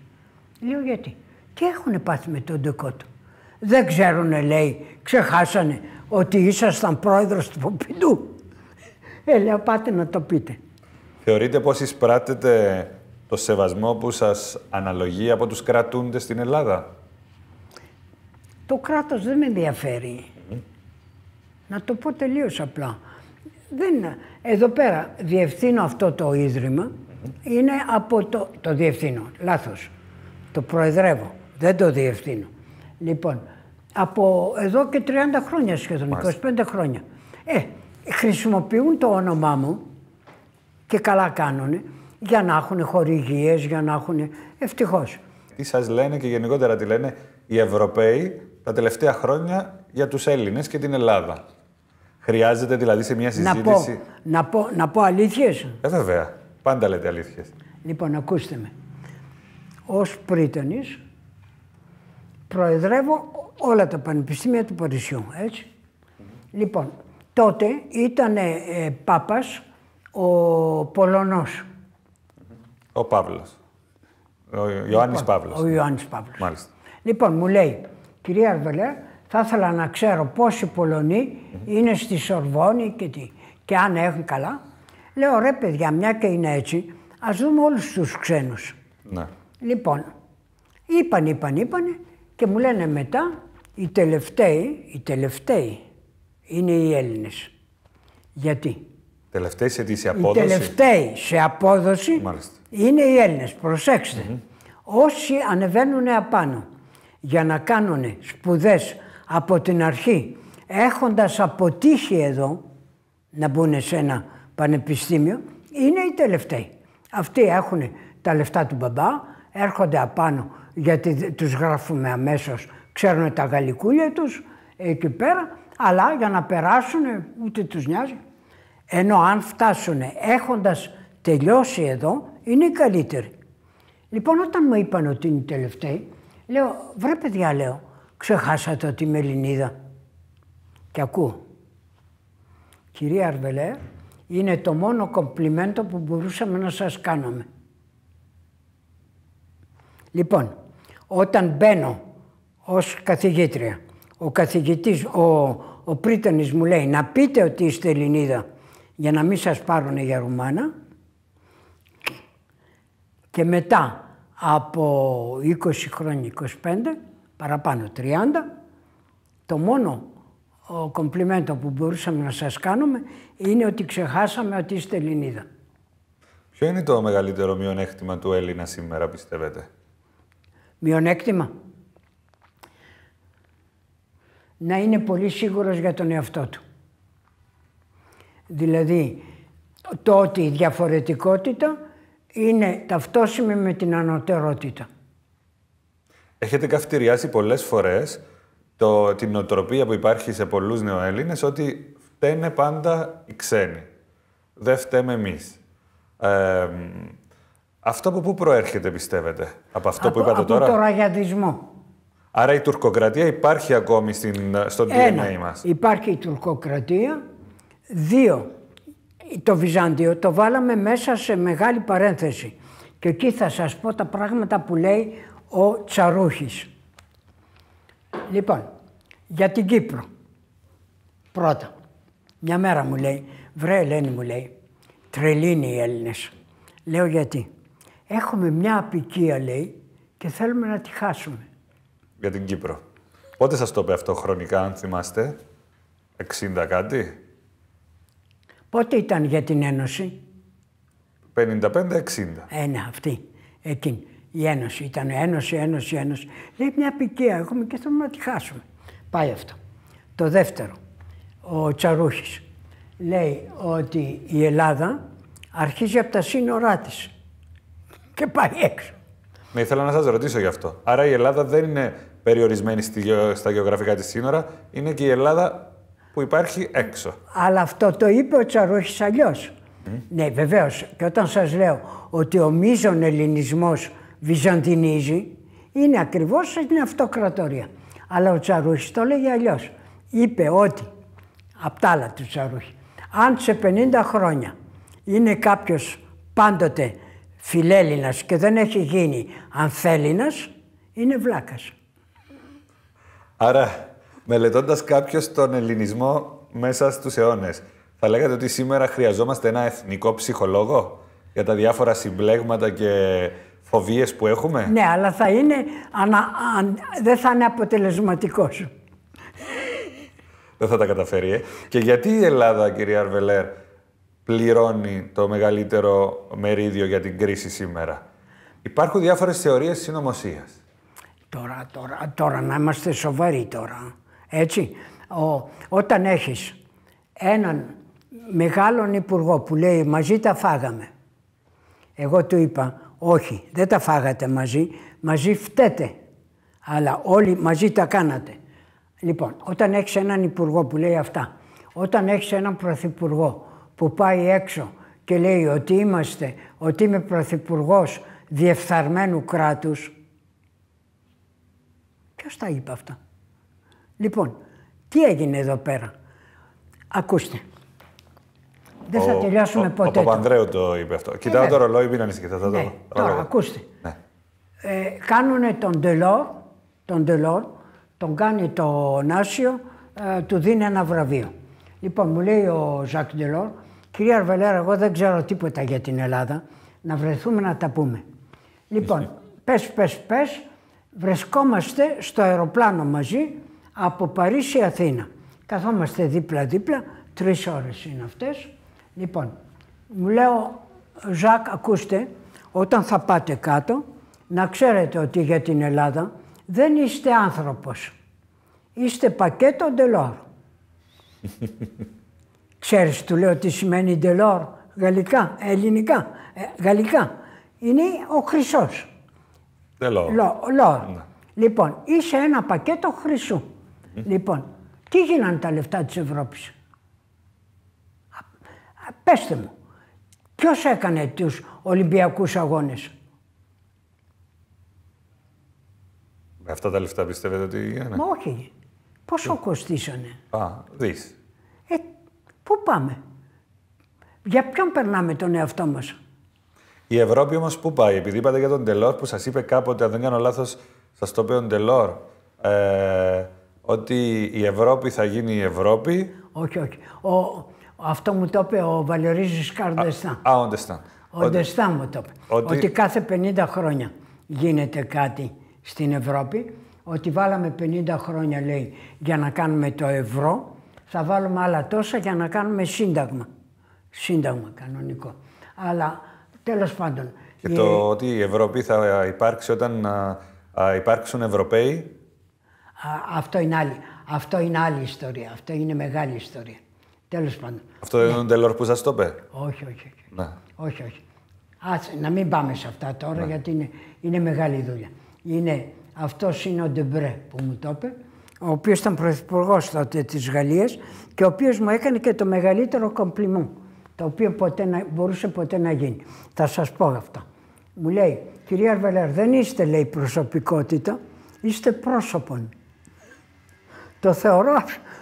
Λέω γιατί; Τι έχουν πάθει με τον Ντεκότο. Δεν ξέρουνε, λέει, ξεχάσανε ότι ήσασταν πρόεδρος του Ποπιντού. Ε, λέω, πάτε να το πείτε. Θεωρείτε πως εισπράτετε το σεβασμό που σας αναλογεί από τους κρατούντες στην Ελλάδα; Το κράτος δεν με ενδιαφέρει. Να το πω τελείως απλά. Δεν, εδώ πέρα διευθύνω αυτό το ίδρυμα. Είναι από το... Το διευθύνω, λάθος. Το προεδρεύω. Δεν το διευθύνω. Λοιπόν, από εδώ και 30 χρόνια σχεδόν, 25 χρόνια. Ε, χρησιμοποιούν το όνομά μου και καλά κάνουνε για να έχουν χορηγίες, για να έχουν... Ευτυχώς. Τι σας λένε και γενικότερα τι λένε οι Ευρωπαίοι τα τελευταία χρόνια για τους Έλληνες και την Ελλάδα; Χρειάζεται δηλαδή σε μια Να πω, συζήτηση... να, πω, να πω αλήθειες; Ε, βέβαια. Πάντα λέτε αλήθειες. Λοιπόν, ακούστε με. Ως πρίτανης προεδρεύω όλα τα πανεπιστήμια του Παρισιού, έτσι. Λοιπόν, τότε ήταν ε, πάπας ο Πολωνός, Ο Παύλος. Ο Ιωάννης Παύλος. Λοιπόν, ο Ιωάννης Παύλος. Μάλιστα. Λοιπόν, μου λέει, κυρία Αρβελέρ, θα ήθελα να ξέρω πόσοι Πολωνοί είναι στη Σορβόνη και τι. Και αν έχουν καλά. Λέω, ρε παιδιά, μια και είναι έτσι, ας δούμε όλους τους ξένους. Ναι. Λοιπόν, είπαν, είπαν, είπαν και μου λένε μετά οι τελευταίοι, οι τελευταίοι είναι οι Έλληνες. Γιατί; Τελευταία σε αιτήσια οι απόδοση; τελευταίοι σε απόδοση Μάλιστα. είναι οι Έλληνες. Προσέξτε. Όσοι ανεβαίνουν απάνω για να κάνουν σπουδές από την αρχή έχοντας αποτύχει εδώ να μπουν σε ένα πανεπιστήμιο είναι οι τελευταίοι. Αυτοί έχουν τα λεφτά του μπαμπά, έρχονται απάνω γιατί δε- τους γράφουμε αμέσως, ξέρουν τα γαλλικούλια τους εκεί πέρα, αλλά για να περάσουν ούτε τους νοιάζει. Ενώ αν φτάσουν έχοντας τελειώσει εδώ, είναι οι καλύτεροι. Λοιπόν, όταν μου είπαν ότι είναι οι τελευταίοι, λέω, βρε παιδιά, λέω, ξεχάσατε ότι είμαι Ελληνίδα. Και ακούω. Κυρία Αρβελέ, είναι το μόνο κομπλιμέντο που μπορούσαμε να σας κάνουμε. Λοιπόν, όταν μπαίνω ως καθηγήτρια, ο καθηγητής, ο, ο Πρίτανης μου λέει να πείτε ότι είστε Ελληνίδα για να μην σας πάρουν για Ρουμάνα και μετά από 20 χρόνια, 25, παραπάνω 30, το μόνο ο κομπλιμέντο που μπορούσαμε να σας κάνουμε είναι ότι ξεχάσαμε ότι είστε Ελληνίδα. Ποιο είναι το μεγαλύτερο μειονέκτημα του Έλληνα σήμερα, πιστεύετε; Μειονέκτημα; Να είναι πολύ σίγουρος για τον εαυτό του. Δηλαδή, το ότι η διαφορετικότητα είναι ταυτόσιμη με την ανωτερότητα. Έχετε καυτηριάσει πολλές φορές το, την νοοτροπία που υπάρχει σε πολλούς νεοέλληνες ότι φταίνε πάντα οι ξένοι. Δεν φταίμε εμείς. Ε, αυτό από πού προέρχεται, πιστεύετε, από αυτό που είπατε από τώρα; Από το ραγιαδισμό. Άρα η τουρκοκρατία υπάρχει ακόμη στην, στο DNA μας. υπάρχει η τουρκοκρατία. Δύο, το Βυζάντιο το βάλαμε μέσα σε μεγάλη παρένθεση. Και εκεί θα σας πω τα πράγματα που λέει ο Τσαρούχης. Λοιπόν, για την Κύπρο. Πρώτα, μια μέρα μου λέει, βρε Ελένη μου λέει, τρελίνοι οι Έλληνες. Λέω γιατί; Έχουμε μια απικία λέει και θέλουμε να τη χάσουμε. Για την Κύπρο. Πότε σας το είπε αυτό χρονικά, αν θυμάστε, 60 κάτι; Πότε ήταν για την Ένωση; 55-60. Ένα, αυτή, εκείνη. Η Ένωση ήταν Ένωση, Ένωση, Ένωση. Λέει μια απικία έχουμε και θέλουμε να τη χάσουμε. Πάει αυτό. Το δεύτερο, ο Τσαρούχης λέει ότι η Ελλάδα αρχίζει από τα σύνορά της και πάει έξω. Ναι, ήθελα να σας ρωτήσω γι' αυτό. Άρα η Ελλάδα δεν είναι περιορισμένη στα γεωγραφικά της σύνορα, είναι και η Ελλάδα που υπάρχει έξω. Αλλά αυτό το είπε ο Τσαρούχης αλλιώς. Ναι, βεβαίως. Και όταν σας λέω ότι ο μείζον ελληνισμός βυζαντινίζει, είναι ακριβώς στην αυτοκρατορία. Αλλά ο Τσαρούχης το λέγει αλλιώς. Είπε ότι, απ' τα άλλα του Τσαρούχη, αν σε 50 χρόνια είναι κάποιος πάντοτε φιλέλληνας και δεν έχει γίνει ανθέλληνας, είναι βλάκας. Άρα, μελετώντας κάποιος τον ελληνισμό μέσα στους αιώνες, θα λέγατε ότι σήμερα χρειαζόμαστε ένα εθνικό ψυχολόγο για τα διάφορα συμπλέγματα και φοβίες που έχουμε; Ναι, αλλά θα είναι, ανα, δεν θα είναι αποτελεσματικός. Δεν θα τα καταφέρει, ε. Και γιατί η Ελλάδα, κυρία Αρβελέρ, πληρώνει το μεγαλύτερο μερίδιο για την κρίση σήμερα; Υπάρχουν διάφορες θεωρίες συνωμοσίας. Τώρα, τώρα, τώρα, να είμαστε σοβαροί τώρα. Έτσι, ο, όταν έχεις έναν μεγάλον υπουργό που λέει μαζί τα φάγαμε. Εγώ του είπα όχι, δεν τα φάγατε μαζί, μαζί φταίτε. Αλλά όλοι μαζί τα κάνατε. Λοιπόν, όταν έχεις έναν υπουργό που λέει αυτά, όταν έχεις έναν πρωθυπουργό που πάει έξω και λέει ότι είμαστε, ότι είμαι πρωθυπουργός διεφθαρμένου κράτους, ποιος τα είπε αυτά; Λοιπόν, τι έγινε εδώ πέρα; Ακούστε. Δεν θα τελειώσουμε ποτέ. Ο Παπανδρέου το είπε αυτό. Κοιτάω ε, το ρολόι, μην ανησυχείτε. Θα ναι, τώρα, ακούστε. Ναι. Ε, κάνουν τον Ντελόρ, τον Ντελόρ, τον κάνει το Νάσιο, ε, του δίνει ένα βραβείο. Λοιπόν, μου λέει ο Ζακ Ντελόρ, κυρία Αρβελέρα, εγώ δεν ξέρω τίποτα για την Ελλάδα, να βρεθούμε να τα πούμε. Λοιπόν, πες, πες, πες, βρισκόμαστε στο αεροπλάνο μαζί από Παρίσι Αθήνα. Καθόμαστε δίπλα-δίπλα, τρεις ώρες είναι αυτές. Λοιπόν, μου λέω, Ζακ, ακούστε, όταν θα πάτε κάτω, να ξέρετε ότι για την Ελλάδα δεν είστε άνθρωπος. Είστε πακέτο ντελόρ. Ξέρεις, του λέω τι σημαίνει ντελόρ, γαλλικά, ελληνικά, ε, γαλλικά. Είναι ο χρυσός. Ντελόρ. Λόρ. Ναι. Λοιπόν, είσαι ένα πακέτο χρυσού. Λοιπόν, τι γίνανε τα λεφτά της Ευρώπης; Πέστε μου, ποιος έκανε τους Ολυμπιακούς Αγώνες; Με αυτά τα λεφτά πιστεύετε ότι είναι. Μα όχι. Πόσο Τι. κοστίσανε; Α, δεις. Ε, πού πάμε; Για ποιον περνάμε τον εαυτό μας; Η Ευρώπη όμως πού πάει; Επειδή είπατε για τον Τελόρ που σας είπε κάποτε, αν δεν κάνω λάθος, σας το είπε ο Τελόρ. Ε, Ότι η Ευρώπη θα γίνει η Ευρώπη. Όχι, όχι. Ο, αυτό μου το είπε ο Βαλερίζης Καρδεστά. Α, ο Ντεστάν. Ο Ντεστά μου το είπε. ότι- Ότι... κάθε 50 χρόνια γίνεται κάτι στην Ευρώπη. Ότι βάλαμε 50 χρόνια, λέει, για να κάνουμε το ευρώ. Θα βάλουμε άλλα τόσα για να κάνουμε σύνταγμα. Σύνταγμα κανονικό. Αλλά τέλος πάντων. Και η- το ότι η Ευρώπη θα υπάρξει όταν α, α, υπάρξουν Ευρωπαίοι; Α, αυτό, είναι άλλη, αυτό είναι άλλη ιστορία. Αυτό είναι μεγάλη ιστορία. Τέλος πάντων. Αυτό δεν είναι ο Ντελόρ που σας το είπε; Όχι, όχι, όχι. Ναι. Όχι, όχι. Άσε, να μην πάμε σε αυτά τώρα γιατί είναι, είναι μεγάλη δουλειά. Είναι, αυτός είναι ο Ντεμπρέ που μου το είπε, ο οποίος ήταν πρωθυπουργός τότε της Γαλλίας και ο οποίος μου έκανε και το μεγαλύτερο κομπλιμό, το οποίο ποτέ να, μπορούσε ποτέ να γίνει. Θα σας πω αυτό. Μου λέει, κυρία Αρβελέρ, δεν είστε λέει προσωπικότητα, είστε πρόσωπον. Το θεωρώ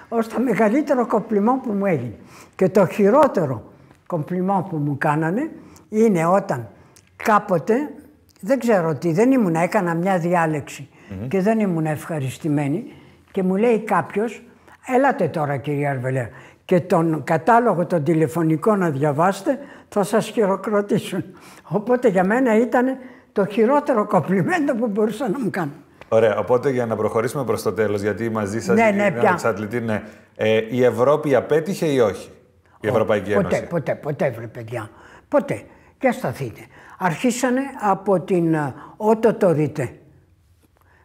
ως το μεγαλύτερο κομπλιμό που μου έγινε. Και το χειρότερο κομπλιμό που μου κάνανε είναι όταν κάποτε, δεν ξέρω τι, δεν ήμουν, έκανα μια διάλεξη και δεν ήμουν ευχαριστημένη και μου λέει κάποιος, έλατε τώρα κυρία Αρβελέα και τον κατάλογο των τηλεφωνικών να διαβάσετε θα σας χειροκροτήσουν. Οπότε για μένα ήταν το χειρότερο κομπλιμέντο που μπορούσα να μου κάνω. Ωραία, οπότε για να προχωρήσουμε προς το τέλος, γιατί μαζί σας Ναι, ναι, είναι πια. ανεξάρτητη, ναι. Ε, η Ευρώπη απέτυχε ή όχι, η Ευρωπαϊκή ποτέ, Ένωση. Ποτέ, ποτέ, βρε παιδιά. Ποτέ. Και σταθείτε. Αρχίσανε από την ε, ότοτορίτε.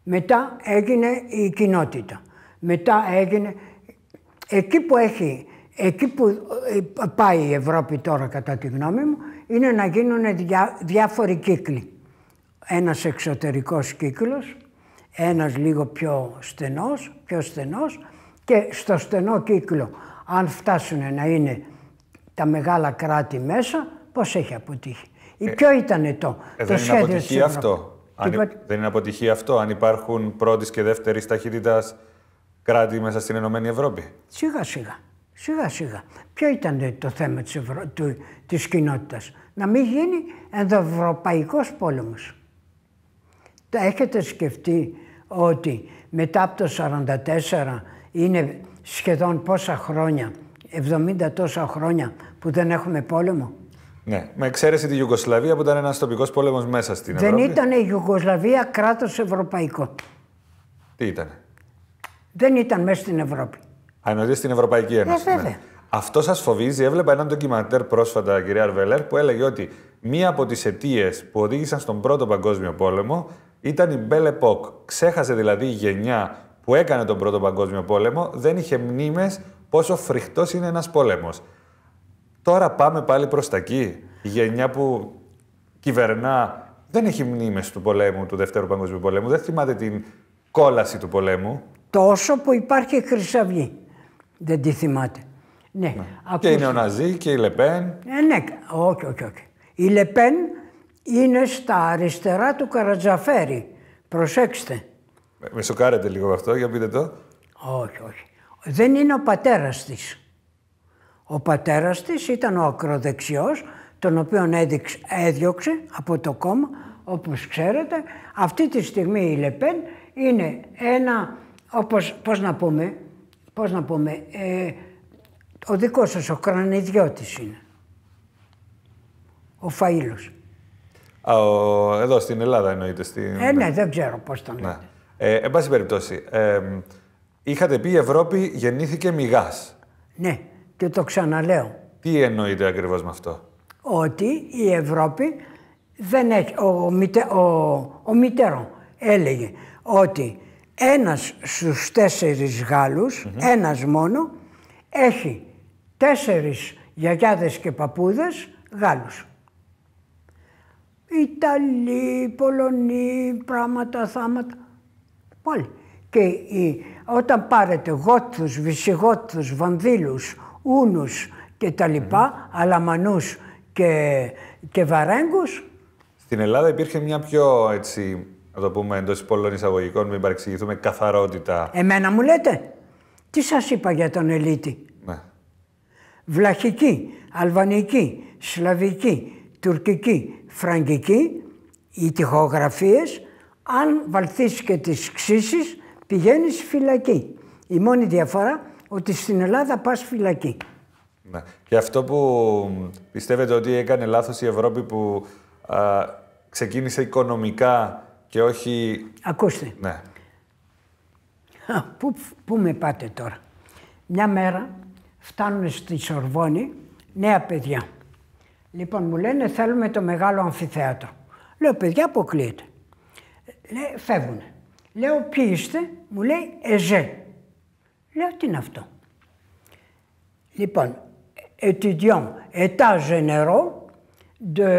Μετά έγινε η κοινότητα. Μετά έγινε... Εκεί που έχει... Εκεί που ε, πάει η Ευρώπη τώρα κατά τη γνώμη μου είναι να γίνουν διά, διάφοροι κύκλοι. Ένας εξωτερικός κύκλος, ένας λίγο πιο στενός, πιο στενός και στο στενό κύκλο αν φτάσουν να είναι τα μεγάλα κράτη μέσα, πώς έχει αποτύχει. Ή ποιο ήταν το, Ε, το δεν είναι σχέδιο της αποτυχία Ευρώπης. αυτό. Αν, Τίποτα. δεν είναι αποτυχία αυτό, αν υπάρχουν πρώτης και δεύτερης ταχύτητας κράτη μέσα στην Ενωμένη Ευρώπη. Σιγά σιγά. Σιγά σιγά. Ποιο ήταν το θέμα της, Ευρω... του... της κοινότητας; Να μην γίνει ενδοευρωπαϊκός πόλεμος. Τα έχετε σκεφτεί ότι μετά από το 1944 είναι σχεδόν πόσα χρόνια, 70 τόσα χρόνια που δεν έχουμε πόλεμο; Ναι, με εξαίρεση τη Ιουγκοσλαβία που ήταν ένας τοπικός πόλεμος μέσα στην Δεν Ευρώπη. ήταν η Ιουγκοσλαβία κράτος ευρωπαϊκό. Τι ήταν. Δεν ήταν μέσα στην Ευρώπη. Αν εννοείται στην Ευρωπαϊκή Ένωση. Ε, βέβαια. Αυτό σας φοβίζει. Έβλεπα έναν ντοκιμαντέρ πρόσφατα, κυρία Αρβελέρ, που έλεγε ότι μία από τις αιτίες που οδήγησαν στον Πρώτο Παγκόσμιο Πόλεμο ήταν η Belle Époque. Ξέχασε δηλαδή η γενιά που έκανε τον Πρώτο Παγκόσμιο Πόλεμο, δεν είχε μνήμες πόσο φρικτός είναι ένας πόλεμος. Τώρα πάμε πάλι προς τα εκεί. Η γενιά που κυβερνά δεν έχει μνήμες του πολέμου, του Δεύτερου Παγκοσμίου Πολέμου. Δεν θυμάται την κόλαση του πολέμου. Τόσο που υπάρχει η Χρυσαυγή. Δεν τη θυμάται. Ναι. Και ακούστε. η Νεοναζί και η Λεπέν. Ε, ναι, όχι, όχι, όχι. Η Λεπέν είναι στα αριστερά του Καρατζαφέρη. Προσέξτε. Με σοκάρετε λίγο αυτό, για πείτε το. Όχι, όχι. Δεν είναι ο πατέρας της. Ο πατέρας της ήταν ο ακροδεξιός, τον οποίον έδειξε, έδιωξε από το κόμμα, όπως ξέρετε. Αυτή τη στιγμή η Λεπέν είναι ένα, όπως, πώς να πούμε, πώς να πούμε, ε, ο δικός σας, ο κρανιδιώτης είναι. Ο Φαΐλος. Α, ο- εδώ στην Ελλάδα εννοείται. Στην... Ε, ναι, δεν ξέρω πώς τον Ναι. λέτε. Ε, εν πάση περιπτώσει, ε, είχατε πει η Ευρώπη γεννήθηκε μηγάς. Ναι, και το ξαναλέω. Τι εννοείται ακριβώς με αυτό; ότι η Ευρώπη δεν έχει, ο, Μητε, ο, ο Μητέρο έλεγε ότι ένας στους τέσσερις Γάλλους, ένας μόνο, έχει τέσσερις γιαγιάδες και παππούδες Γάλλους. Ιταλοί, Πολωνοί, πράγματα, θάματα, Όλοι. Και οι, όταν πάρετε Γότθους, Βυσιγότθους, Βανδύλους, Ούνους και τα λοιπά, Αλαμανούς και, και Βαρέγκους, Στην Ελλάδα υπήρχε μια πιο, έτσι, να το πούμε εντός πολλών εισαγωγικών, μην παρεξηγηθούμε, καθαρότητα. εμένα μου λέτε, τι σας είπα για τον Ελίτη; Ναι. Βλαχική, Αλβανική, Σλαβική, Τουρκική, Φραγκική, οι τυχογραφίες, αν βαλθείς και τις ξύσεις, πηγαίνεις φυλακή. Η μόνη διαφορά ότι στην Ελλάδα πας φυλακή. Ναι. Και αυτό που πιστεύετε ότι έκανε λάθος η Ευρώπη που α, ξεκίνησε οικονομικά και όχι... Ακούστε. Ναι. πού, πού με πάτε τώρα. Μια μέρα φτάνουν στη Σορβόνη νέα παιδιά. Λοιπόν, μου λένε θέλουμε το μεγάλο αμφιθέατρο. Λέω, παιδιά, αποκλείεται. Λέει, φεύγουνε. Λέω, ποιοι είστε, μου λέει, εζέ. Λέω, τι είναι αυτό; Λοιπόν, étudiants, état généraux de,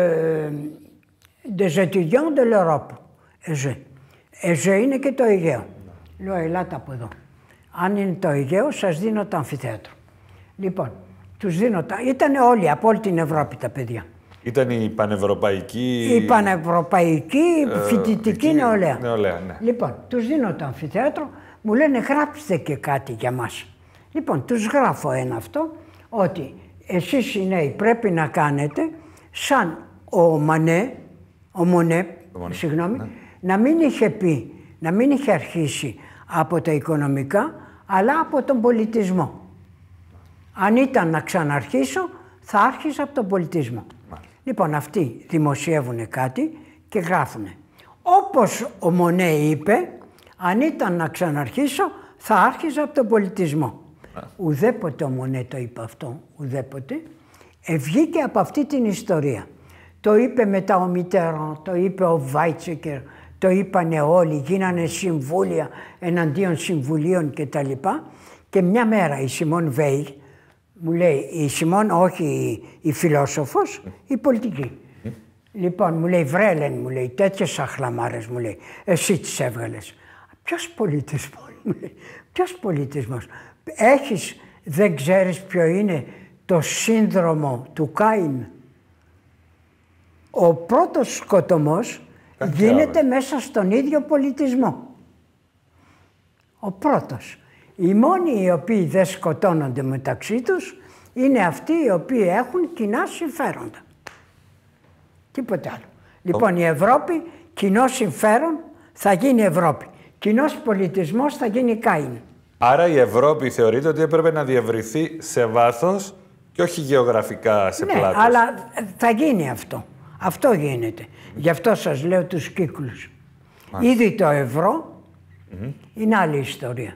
des étudiants de l'Europe. Εζέ. Εζέ είναι και το Αιγαίο. Λέω, ελάτε από εδώ. Αν είναι το Αιγαίο, σας δίνω το αμφιθέατρο. Λοιπόν, τους δίνω τα... Ήταν όλοι από όλη την Ευρώπη τα παιδιά. Ήταν η πανευρωπαϊκή... Η πανευρωπαϊκή ε, φοιτητική νεολαία. νεολαία ναι. Λοιπόν, τους δίνω το αμφιθέατρο, μου λένε γράψτε και κάτι για μας. Λοιπόν, τους γράφω ένα αυτό, ότι εσείς οι νέοι πρέπει να κάνετε σαν ο Μανέ, ο Μονέ, συγγνώμη, ναι. να μην είχε πει, να μην είχε αρχίσει από τα οικονομικά, αλλά από τον πολιτισμό. Αν ήταν να ξαναρχίσω, θα άρχισα από τον πολιτισμό. Λοιπόν, αυτοί δημοσιεύουν κάτι και γράφουν. Όπως ο Μονέ είπε, αν ήταν να ξαναρχίσω, θα άρχισα από τον πολιτισμό. Ουδέποτε ο Μονέ το είπε αυτό, ουδέποτε. Ευγήκε από αυτή την ιστορία. Το είπε μετά ο Μιτερό, το είπε ο Βάιτσεκερ, το είπανε όλοι, γίνανε συμβούλια εναντίον συμβουλίων κτλ. Και μια μέρα η Σιμών Βέι, μου λέει η Σιμών, όχι η φιλόσοφος, η πολιτική. Λοιπόν, μου λέει Βρέλεν, μου λέει τέτοιες αχλαμάρες, μου λέει. Εσύ τις έβγαλες. Ποιος πολιτισμός, μου λέει. Ποιος πολιτισμός. Έχεις, δεν ξέρεις ποιο είναι το σύνδρομο του Κάιν. Ο πρώτος σκοτωμός γίνεται μέσα στον ίδιο πολιτισμό. Ο πρώτος. Οι μόνοι οι οποίοι δεν σκοτώνονται μεταξύ τους είναι αυτοί οι οποίοι έχουν κοινά συμφέροντα. Τίποτε άλλο. Λοιπόν η Ευρώπη, κοινό συμφέρον θα γίνει Ευρώπη. Κοινός πολιτισμός θα γίνει Κάιν. Άρα η Ευρώπη θεωρείται ότι έπρεπε να διευρυθεί σε βάθος και όχι γεωγραφικά σε ναι, πλάτος. αλλά θα γίνει αυτό. Αυτό γίνεται. Γι' αυτό σας λέω τους κύκλους. Ήδη το ευρώ είναι άλλη ιστορία.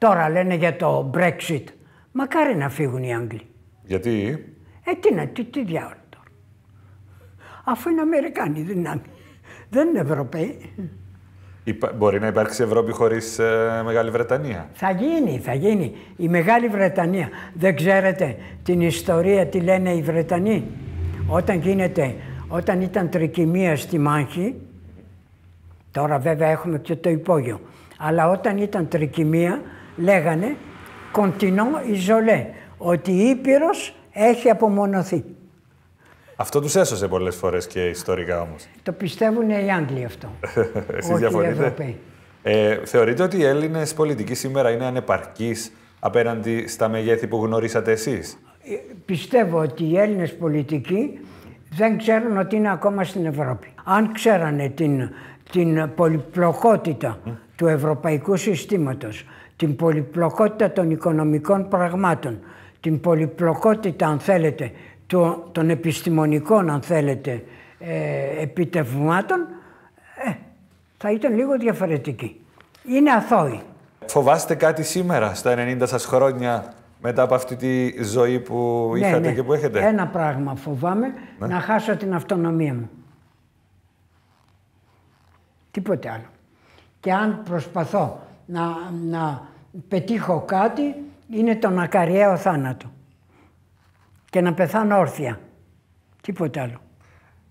Τώρα λένε για το Brexit. Μακάρι να φύγουν οι Άγγλοι. Γιατί; Ε, τι να, τι, τι διάολο τώρα. Αφού είναι Αμερικάνοι, δεν είναι Άγγλοι. Δεν είναι Ευρωπαίοι. Μπορεί να υπάρξει Ευρώπη χωρίς ε, Μεγάλη Βρετανία; Θα γίνει, θα γίνει. Η Μεγάλη Βρετανία. Δεν ξέρετε την ιστορία τι λένε οι Βρετανοί; Όταν γίνεται, όταν ήταν τρικυμία στη μάχη, τώρα βέβαια έχουμε και το υπόγειο, αλλά όταν ήταν τρικυμία λέγανε κοντινό ιζολέ, ότι η Ήπειρος έχει απομονωθεί. Αυτό τους έσωσε πολλές φορές και ιστορικά όμως. Το πιστεύουν οι Άγγλοι αυτό. Εσείς διαφωνείτε; Ε, θεωρείτε ότι οι Έλληνες πολιτικοί σήμερα είναι ανεπαρκείς απέναντι στα μεγέθη που γνωρίσατε εσείς; Ε, πιστεύω ότι οι Έλληνες πολιτικοί δεν ξέρουν ότι είναι ακόμα στην Ευρώπη. Αν ξέρανε την, την πολυπλοκότητα του ευρωπαϊκού συστήματος, την πολυπλοκότητα των οικονομικών πραγμάτων, την πολυπλοκότητα, αν θέλετε, των επιστημονικών, αν θέλετε, ε, επιτευγμάτων, ε, θα ήταν λίγο διαφορετική. Είναι αθώοι. Φοβάστε κάτι σήμερα, στα 90 σας χρόνια, μετά από αυτή τη ζωή που ναι, είχατε ναι. και που έχετε; Ένα πράγμα φοβάμαι, ναι. να χάσω την αυτονομία μου. Τίποτε άλλο. Και αν προσπαθώ να, να πετύχω κάτι, είναι τον ακαριαίο θάνατο. Και να πεθάνω όρθια. Τίποτε άλλο.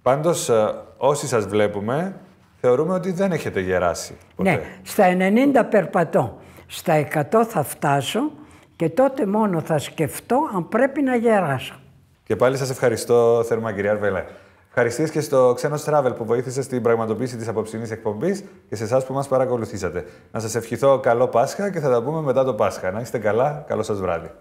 Πάντως, ε, όσοι σας βλέπουμε, θεωρούμε ότι δεν έχετε γεράσει ποτέ. Ναι, στα 90 περπατώ. Στα 100 θα φτάσω και τότε μόνο θα σκεφτώ αν πρέπει να γεράσω. Και πάλι σας ευχαριστώ θερμά, κυρία Αρβέλα. Ευχαριστήσει και στο Ξένο Travel που βοήθησε στην πραγματοποίηση της απόψινή εκπομπής και σε εσάς που μας παρακολουθήσατε. Να σας ευχηθώ καλό Πάσχα και θα τα πούμε μετά το Πάσχα. Να είστε καλά, καλό σας βράδυ.